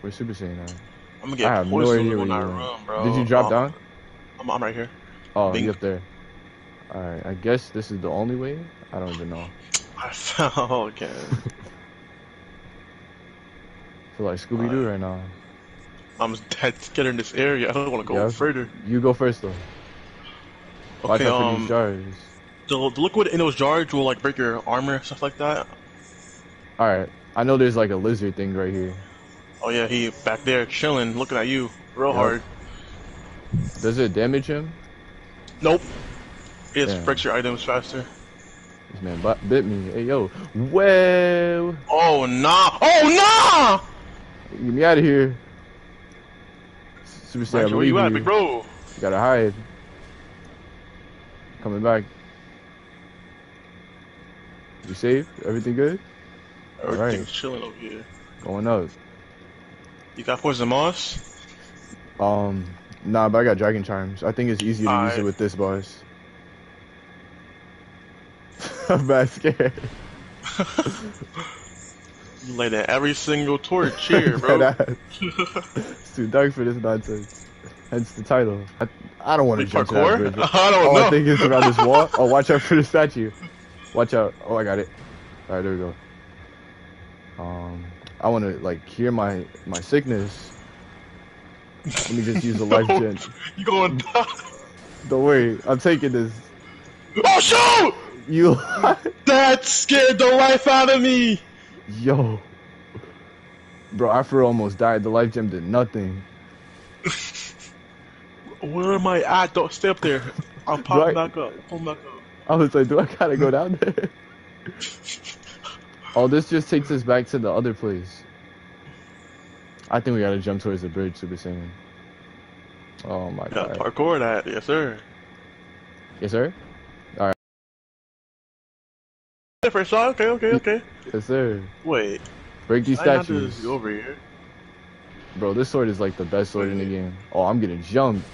Where's Super Saiyan now? I'm gonna get I have no idea where you bro. Did you drop Oh, down? I'm, I'm right here. Oh, Bing. you up there. Alright, I guess this is the only way? I don't even know. I found again. Feel like Scooby Doo right now. I'm dead scared in this area. I don't want to go Yeah. further. You go first though. Watch Okay, out for um, these jars. the, the liquid in those jars will like break your armor, stuff like that. Alright, I know there's like a lizard thing right here. Oh yeah, he back there chilling, looking at you, real Yep. hard. Does it damage him? Nope. It just Damn. breaks your items faster. This man bit me. Hey yo. Well, Oh nah! Oh nah! get me out of here. Super nah! Saiyan, I Where believe you at, big bro? You gotta hide. Coming back. You safe? Everything good? Everything's chilling over here. Going up. You got poison moss? Um, nah, but I got dragon charms. I think it's easier to use Alright. it with this boss. I'm bad scared. You light at every single torch here, bro. It's too dark for this nonsense. Hence the title. I, I don't want to jump to that parkour? bridge. I don't oh, know. I think it's around this wall. Oh, watch out for the statue. Watch out. Oh, I got it. All right, there we go. Um, I want to like cure my my sickness. Let me just use the life gem. You going down? Don't worry, I'm taking this. Oh shoot! You, That scared the life out of me. Yo, bro, I for almost died. The life gem did nothing. Where am I at? Don't step up there. I'll pop Right. back up. Pull back up. I was like, do I gotta go down there? oh, this just takes us back to the other place. I think we gotta jump towards the bridge, Super Saiyan. Oh my god. parkour that, yes sir. Yes, sir? First shot, okay, okay, okay. Yes, sir. Wait, Break these statues. over here. Bro, this sword is like the best sword in the game. Oh, I'm getting jumped.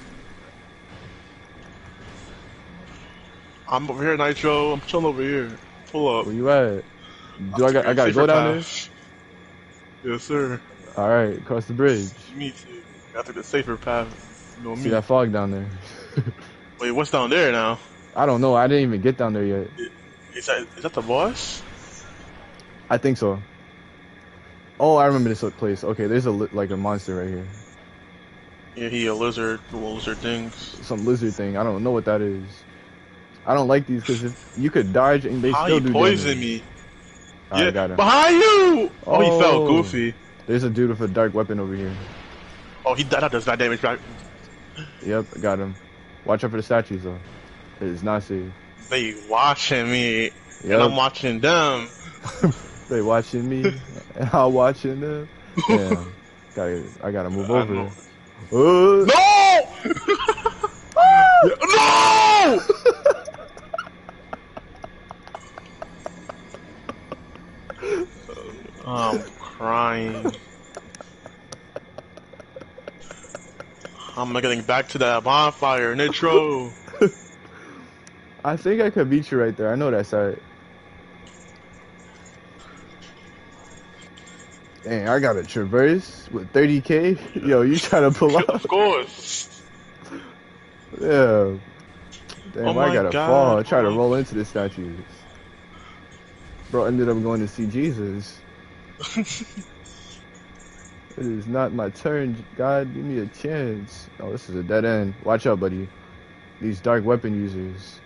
I'm over here, Nitro. I'm chilling over here. Pull up. Where you at? Do I got I gotta go down path. Yes, sir. Alright, cross the bridge. Me too. Got to the safer path. You know See me. that fog down there? Wait, what's down there now? I don't know. I didn't even get down there yet. Is that is that the boss? I think so. Oh, I remember this place. Okay, there's a like a monster right here. Yeah, he a lizard. Lizard things. Some lizard thing. I don't know what that is. I don't like these because if you could dodge and they How still he do poisoned damage. me? I yeah, got him. behind you. Oh, he fell. Oh. Goofy. There's a dude with a dark weapon over here. Oh, he that does not damage back. Yep, got him. Watch out for the statues though. It is not safe. They watching me, Yep. and I'm watching them. They watching me, and I'm watching them. Damn. gotta, I gotta move I over. Oh, No! no! I'm crying. I'm getting back to that bonfire, Nitro. I think I could beat you right there. I know that side. Dang, I got a traverse with 30k. Yo, you trying to pull of up? course. Yeah. Damn, Oh I gotta God, fall. I try to roll into the statues. Bro, ended up going to see Jesus. It is not my turn. God, give me a chance. Oh, this is a dead end. Watch out, buddy. These dark weapon users.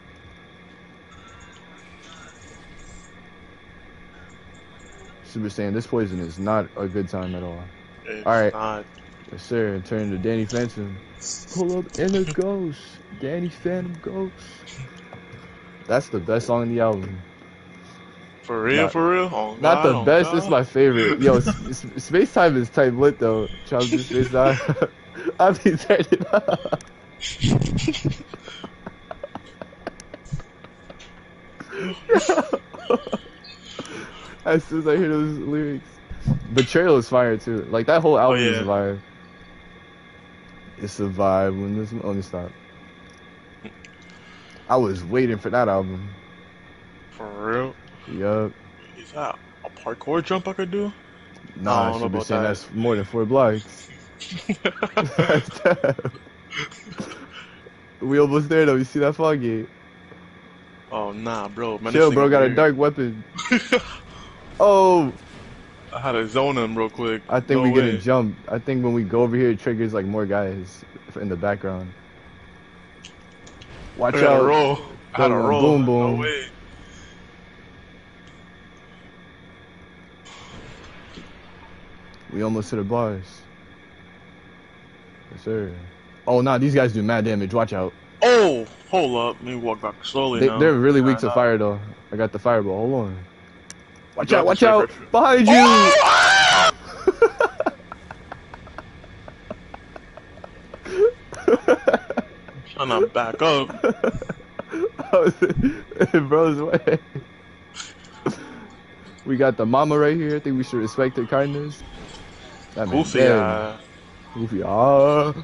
Super Saiyan, this poison is not a good time at all. It's Alright. not. Yes, sir. Turn to Danny Phantom. Pull up in the ghost. Danny Phantom Ghost. That's the best song in the album. For real, Not- for real? Oh, Not God, the best, it's my favorite. Yo, Space Time is tight lit though. In Space Time. I'll be turning up. as soon as I hear those lyrics. Betrayal is fire too. Like that whole album oh, is yeah. a vibe. It's a vibe when this. Oh, let me stop. I was waiting for that album. For real? Yup. Is that a parkour jump I could do? I Nah, don't know Super about that. that's more than four blocks. we almost there though. You see that fog gate? oh, nah, bro. Man, Chill, bro. Got a dark weapon. Oh, I had to zone him real quick. I think no we get way. a jump. I think when we go over here, it triggers like more guys in the background. Watch I out. roll. I had Boom, roll. boom, No boom. way. We almost hit the bars. Yes, sir. Oh, nah, these guys do mad damage. Watch out. Oh, hold up. Let me walk back slowly They, now. they're really weak to fire though. I got the fireball. Hold on. Watch out! Watch out! Behind you! Trying to back up. I was in bro's way. We got the mama right here. I think we should respect her kindness. That Goofy, uh, Goofy. Ah.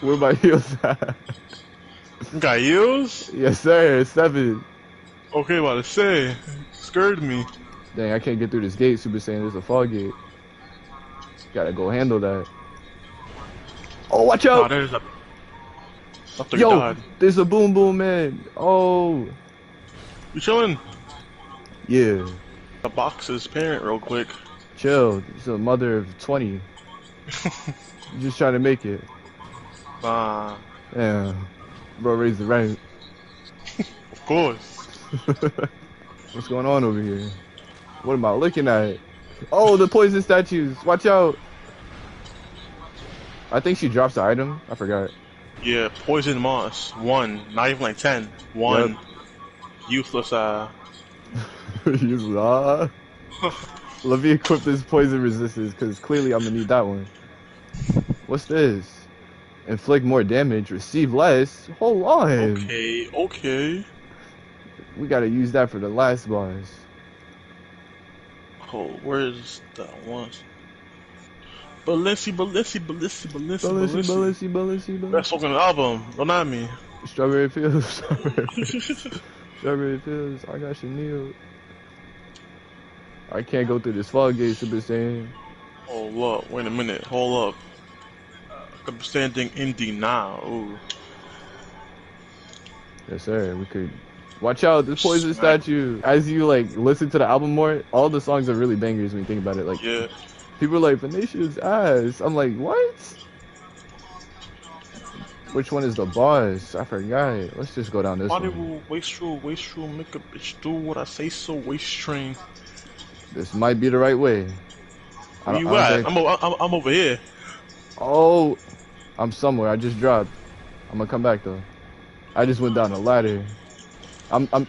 Where my heels at? got heels? Yes, sir. Seven. Okay, about to say. Scared me. Dang, I can't get through this gate. Super Saiyan, there's a fog gate. Gotta go handle that. Oh, watch out! there's a. After Yo, God. there's a boom boom man. Oh, You chilling? yeah. The box's parent, real quick. Chill. She's a mother of 20. Just trying to make it. Nah, Yeah. Bro, raise the rank. of course. What's going on over here? What am I looking at? Oh, the poison statues. Watch out. I think she drops the item. I forgot. Yeah, poison moss. One. Not even like ten. One. Useless uh you ah. Let me equip this poison resistance because clearly I'm gonna need that one. What's this? Inflict more damage, receive less. Hold on. Okay, okay. We gotta use that for the last boss. Oh, where's that one? Balenci, Balenci, Balenci, Balenci, Balenci, Balenci. Balenci, Balenci, Balenci. fucking album. Don't not me. Strawberry Fields. Strawberry Fields. I got Chanel. I can't go through this fog gate, Super Saiyan. Hold up. Wait a minute. Hold up. I'm standing in now. Ooh. Yes, sir. We could. Watch out, this poison Smack. statue. As you like listen to the album more, all the songs are really bangers when you think about it. Like Yeah. people are like Venetia's ass. I'm like, what? Which one is the boss? I forgot. Let's just go down this Body one. rule, waist rule, waist rule, make a bitch do what I say so, waist train. This might be the right way. Where you I at? think- I'm, I'm, I'm over here. Oh, I'm somewhere. I just dropped. I'm gonna come back though. I just went down the ladder. I'm. I'm.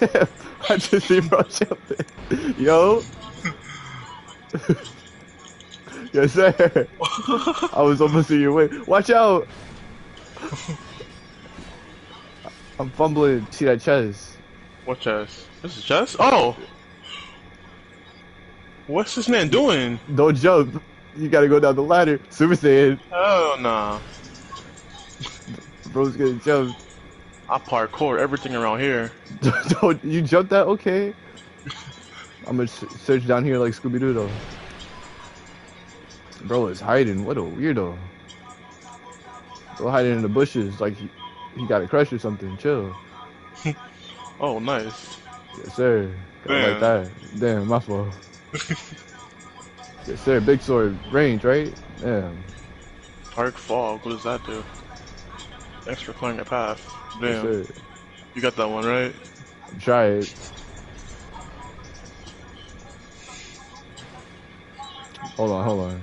Damn, I just see bro jumping. Yo. yes, sir. I was almost in your way. Watch out. I'm fumbling. See that chest? What chest? This is chest? Oh! What's this man doing? Don't jump. You gotta go down the ladder. Super Saiyan. Hell nah. Bro's gonna jump. I parkour everything around here. Don't you jump that? Okay. I'm gonna search down here like Scooby Doo though. Bro is hiding. What a weirdo. Bro hiding in the bushes like he, he got a crush or something. Chill. Oh, nice. Yes sir. Like that. Damn, my fault. yes sir. Big sword range, right? Damn. Dark fog, what does that do? Extra for clearing the path. Damn. You got that one, right? Try it. Hold on, hold on.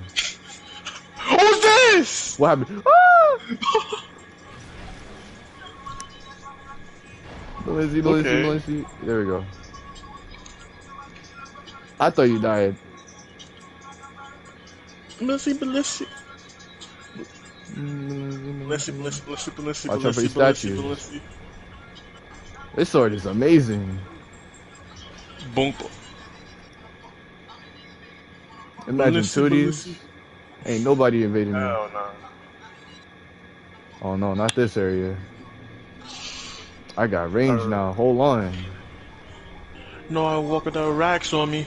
Who's this? What happened? Ah! Melissi, Okay. There we go. I thought you died. Watch out for these statues. This sword is amazing. Boom. Imagine Blissy, Tooties. Ain't nobody invading me. Hell no. Oh no, not this area. I got range now. Hold on. No, I walk with the racks on me.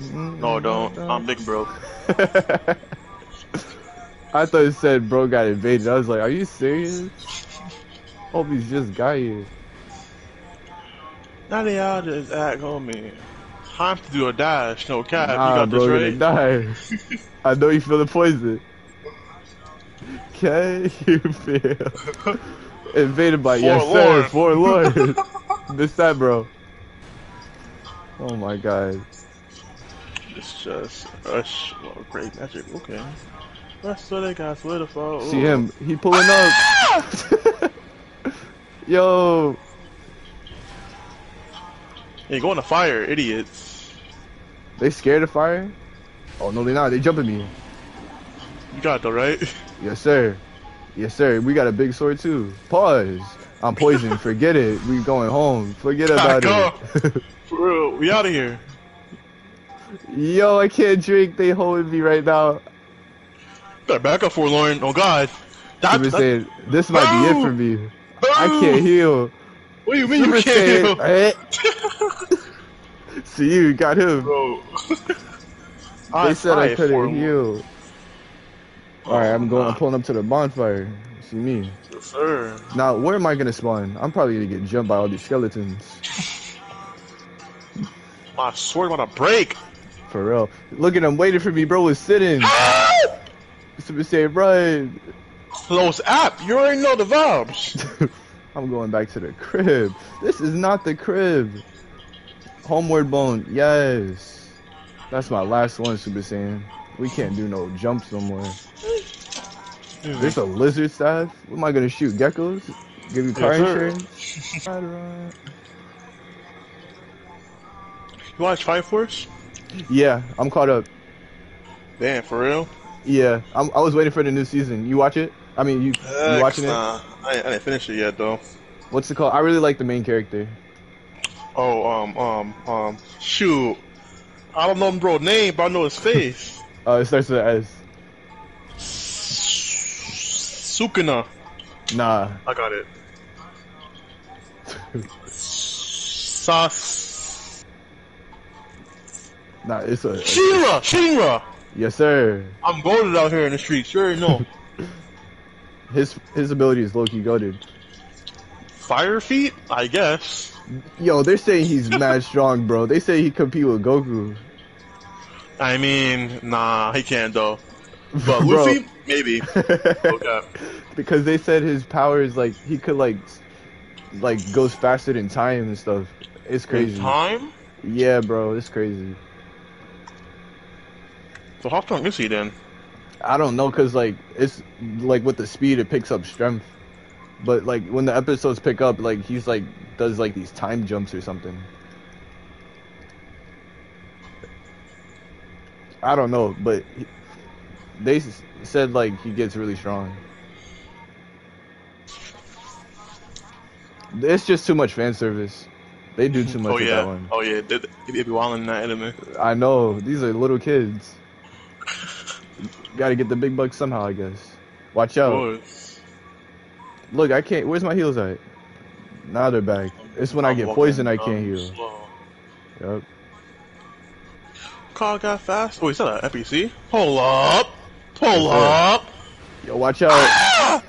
No, don't. I'm big broke. I thought it said bro got invaded. I was like, are you serious? Hope he's just got here. Now they all just act on me. Time to do a dash, no cap. Nah, you got bro, this right. die. I know you feel the poison. Can you feel invaded by yes sir, Forlorn. Missed that, bro. Oh my god. It's just a oh, great magic. Okay. That's what they got solidified. See him? He pulling up. Yo, Hey, go in the fire, idiots. they scared of fire? Oh no, they not. They jumping me. You got it though, right? Yes sir. Yes sir. We got a big sword too. Pause. I'm poisoned. Forget it. We going home. Forget about it. For real, we out of here. Yo, I can't drink. They holding me right now. Got back up for Lauren. Oh God. That, Super Saiyan, this might be it for me. I can't heal. What do you mean Super you can't heal? Saiyan, eh. See you got him. Bro. They said I couldn't for- heal. All right, I'm going. I'm pulling up to the bonfire. See me. Yes, sir. Now, where am I gonna spawn? I'm probably gonna get jumped by all these skeletons. My sword about to break. For real. Look at him waiting for me, bro. Was sitting. Super Saiyan, run. Close app. You already know the vibes. I'm going back to the crib. This is not the crib. Homeward bone, yes. That's my last one, Super Saiyan. We can't do no jumps no more. There's mm-hmm. a lizard staff. What am I gonna shoot? Geckos? Give you car Yes, insurance? You watch Fire Force? yeah, I'm caught up. Damn, for real? Yeah, I'm, I was waiting for the new season. You watch it? I mean, you you watching it? Nah, I, I didn't finish it yet though. What's it called? I really like the main character. Oh, um, um, um, shoot. I don't know him bro name, but I know his face. Uh, it starts with an S. Sukuna. Nah. I got it. Sas. Nah, it's a. Shinra! Shinra! Yes, sir. I'm goaded out here in the streets, Sure, know. His his ability is low key goaded. Fire feet? I guess. Yo, they're saying he's mad strong, bro. They say he compete with Goku. I mean, nah, he can't though. But. Luffy? Maybe. Okay. because they said his power is like he could like like goes faster than time and stuff. It's In crazy. time? Yeah, bro, it's crazy. So how strong is he then? I don't know, cause like it's like with the speed it picks up strength, but like when the episodes pick up, like he's like does like these time jumps or something. I don't know, but he, they s- said like he gets really strong. It's just too much fan service. They do too much oh with yeah. that one. Oh yeah, they be in that anime. I know these are little kids. Got to get the big bucks somehow, I guess. Watch out. Boys. Look, I can't. Where's my heals at? Now they're back. It's when I I'm get walking poisoned I can't heal. slow. Yep. Car got fast. Oh, is that an NPC? Hold up. Hold Yes, up. Yo, watch out. Ah!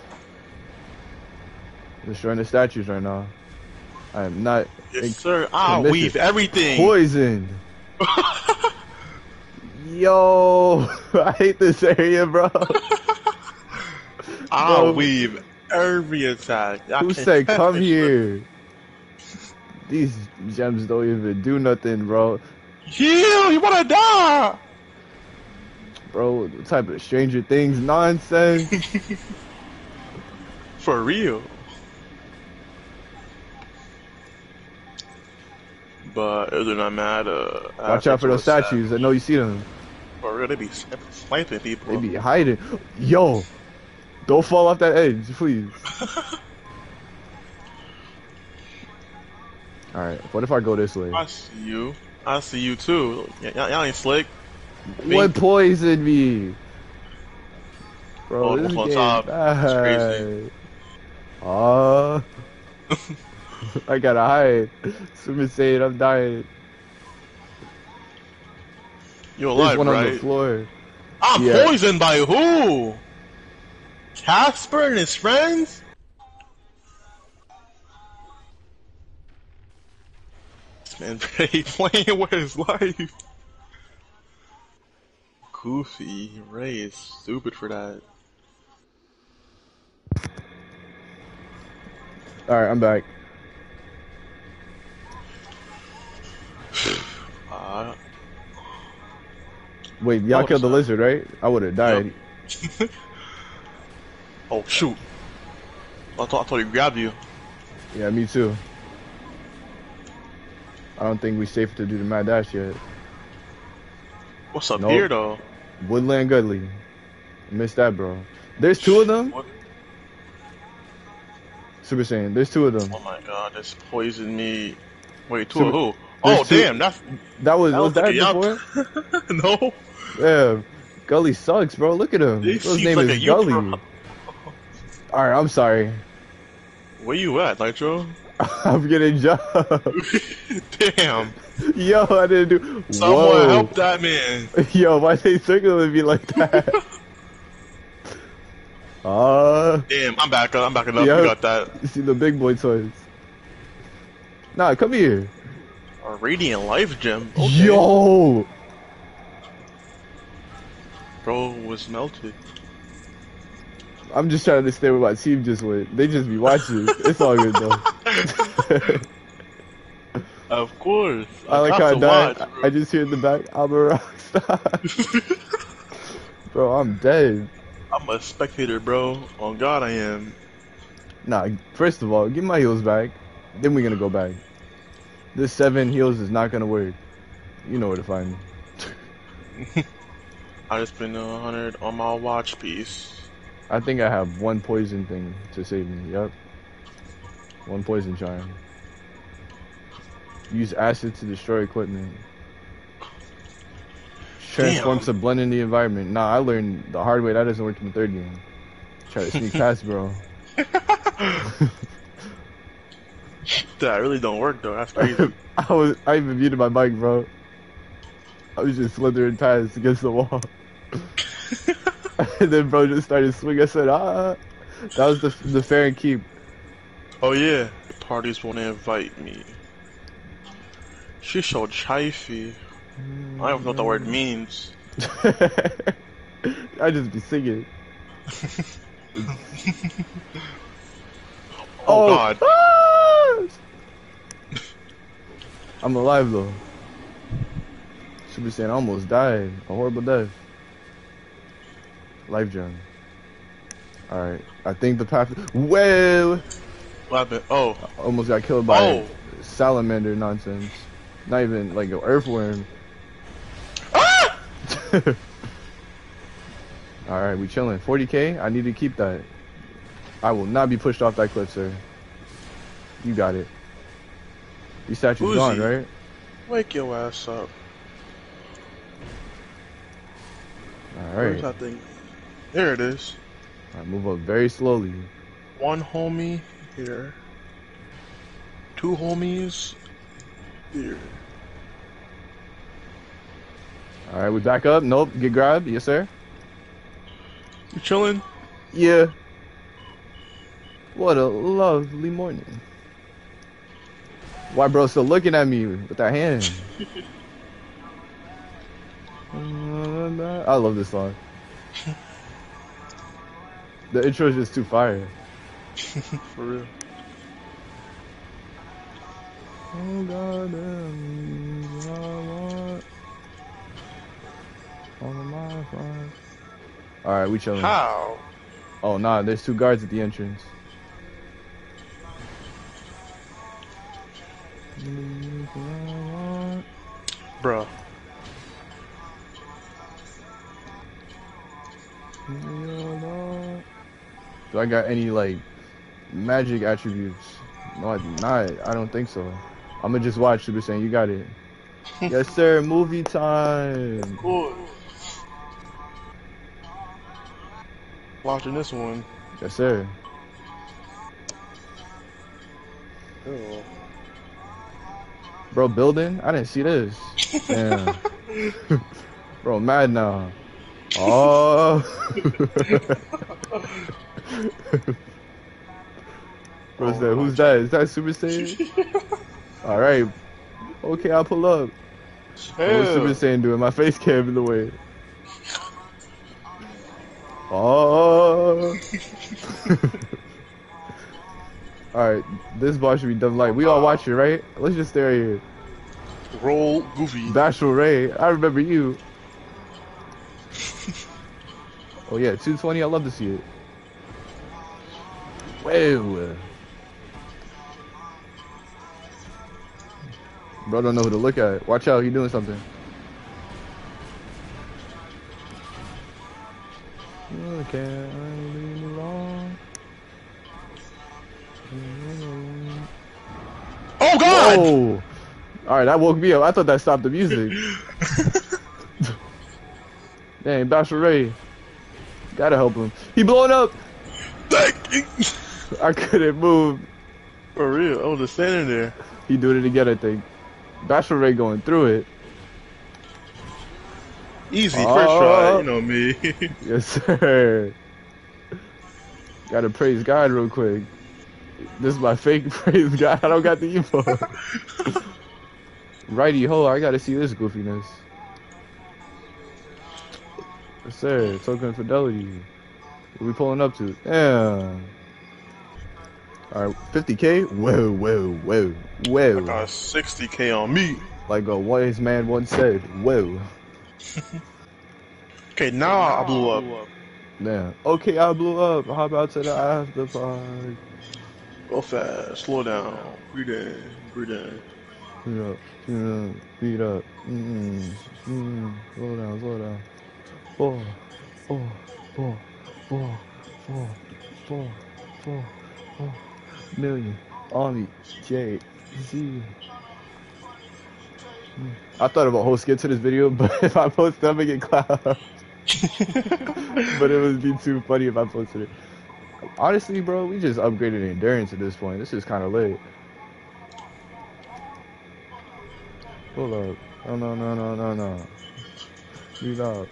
Destroying the statues right now. I am not Yes, sir. I'll Committed. weave everything. poisoned. Yo, I hate this area, bro. I'll Bro. weave every attack. I Who said come here? These gems don't even do nothing, bro. Heal! You wanna die? Bro, what type of Stranger Things nonsense? For real. But other than that, uh, Watch out for those statues. I know you see them. Real, they be sniping people. They be hiding. Yo, don't fall off that edge, please. All right. What if I go this way? I see you. I see you too. Y'all ain't slick. What poisoned me? Bro, Oh, this the one on game top. That's crazy. Aw. I gotta hide. Super Saiyan, I'm dying. You're There's alive, one on the right? floor. I'm Yeah. poisoned by who? Casper and his friends? This man playing with his life. Goofy, Ray is stupid for that. All right, I'm back. Uh, Wait, y'all killed the lizard, right? I would have died. oh shoot! I thought, I thought he grabbed you. Yeah, me too. I don't think we safe to do the mad dash yet. What's up Nope. here though? Woodland Gudley. Missed that, bro. There's two of them. What? Super Saiyan. There's two of them. Oh my god, this poisoned me. Wait, two Super- of who? there's Oh two- damn, that's That was that was that like a before? No. Yeah. Gully sucks, bro. Look at him. His name like is Gully. All right, I'm sorry. Where you at, Nitro? I'm getting jumped. Damn. Yo, I didn't do. Someone Whoa. help that man. Yo, why they circling me like that? Ah, Damn, I'm back up. I'm backing up. You got that. you see the big boy toys. Nah, come here. A radiant life gem. Okay. Yo, Bro was melted. I'm just trying to understand where my team just went. They just be watching. it's all good though. Of course. I like how I died. watch. I just hear in the back, I'm a rock star. Bro, I'm dead. I'm a spectator, bro. On God, I am. Nah, first of all, get my heals back. Then we're gonna go back. This seven heals is not gonna work. You know where to find me. I just spent a hundred on my watch piece. I think I have one poison thing to save me. Yep. One poison charm. Use acid to destroy equipment. Transforms to blend in the environment. Nah, I learned the hard way. That doesn't work in the third game. Try to sneak past, bro. That really don't work though. That's crazy. I was I even muted my mic, bro. I was just slithering past against the wall. and then bro just started swinging. I said, ah. That was the the fair and keep. oh yeah. Parties want to invite me. She so chifey. I don't know what the word means. I just be singing. Oh, God. ah! I'm alive though. Super Saiyan almost died. A horrible death. Life gem. Alright. I think the path. Well. What happened? Oh. Almost got killed by Oh. salamander nonsense. Not even like an earthworm. Ah! Alright, we chilling. 40k? I need to keep that. I will not be pushed off that cliff, sir. You got it. These statues gone, right? Wake your ass up. Alright. There it is. Alright, move up very slowly. One homie here. Two homies here. Alright, we back up. Nope, get grabbed. Yes, sir. You chilling? Yeah. What a lovely morning. Why, bro, still looking at me with that hand? Uh, I love this song. The intro is just too fire. For real. Oh god damn, I want all of my fun. Alright, we chilling. How? Oh nah, there's two guards at the entrance. Bruh. Do I got any like magic attributes? No, I do not. I don't think so. I'm gonna just watch Super Saiyan. You got it. yes, sir. Movie time. Cool. Watching this one. Yes, sir. Oh. Bro, building? I didn't see this. Damn. Bro, mad now. Oh. Bro, oh, that, who's that? Is that Super Saiyan? Alright. Okay, I'll pull up. What's Super Saiyan doing? My face cam in the way. Oh. Alright, this boss should be done light. we all watch it, right? Let's just right here. Roll Goofy. Bashful Ray, I remember you. oh yeah, 220, I love to see it. Whoa. Bro don't know who to look at. Watch out, he doing something. Okay, I leave wrong. Oh God! Oh! Alright, that woke me up. I thought that stopped the music. Dang, Bashful Ray. Gotta help him. He blowing up! I couldn't move. For real, I was just standing there. He doing it again, I think. Ray going through it. Easy, oh. first Oh. try. You know me. Yes, sir. Gotta praise God real quick. This is my fake praise God. I don't got the info. Righty ho, I gotta see this goofiness. Yes, sir. Token fidelity. What we pulling up to? All right, 50k. Whoa, whoa, whoa, whoa. I got 60k on me. Like a wise man once said, whoa. okay, now, now I blew up. up. Yeah. Okay, I blew up. How about to the after party? Go fast. Slow down. Breathe in. Breathe in. Beat up, beat up, beat up. Mm-mm, mm-mm. Slow down, slow down. Four. Million. Army. J. Z. I thought about a whole skit to this video, but if I post it, I'm gonna get clout. but it would be too funny if I posted it. Honestly, bro, we just upgraded endurance at this point. This is kind of lit. Hold up. No, no, no, no, no, no. Speed up.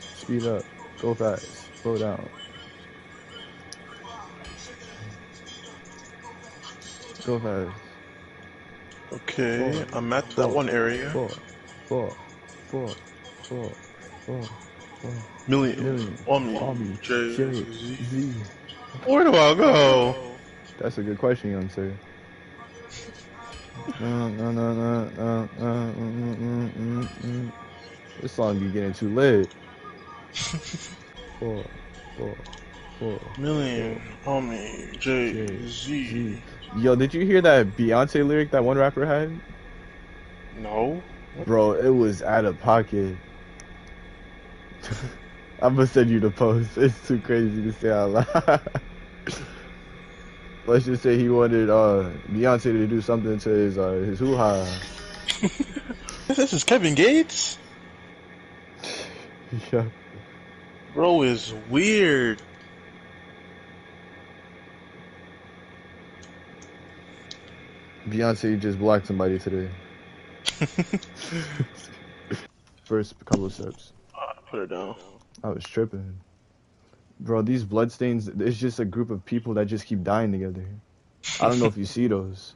Speed up. Go fast. Slow down. Go fast. Okay, Four. I'm at that one area. Four. Four. Four. Four. Four. Four. Million. Million. Army. Army. J. J. Z. Z. Where do I go? That's a good question, young sir. No, no, no, no, no, no, mm, mm, mm, mm. This song be getting too lit. Four, four, four. Million. Army. J. J, Z. Z. Yo, did you hear that Beyonce lyric that one rapper had? No. Bro, it was out of pocket. I'm gonna send you the post. It's too crazy to say out loud. Let's just say he wanted uh Beyonce to do something to his uh his hoo ha. This is Kevin Gates? yeah. Bro is weird. Beyonce just blocked somebody today. First couple of steps. Put it down. I was tripping. Bro, these bloodstains, it's just a group of people that just keep dying together. I don't know if you see those.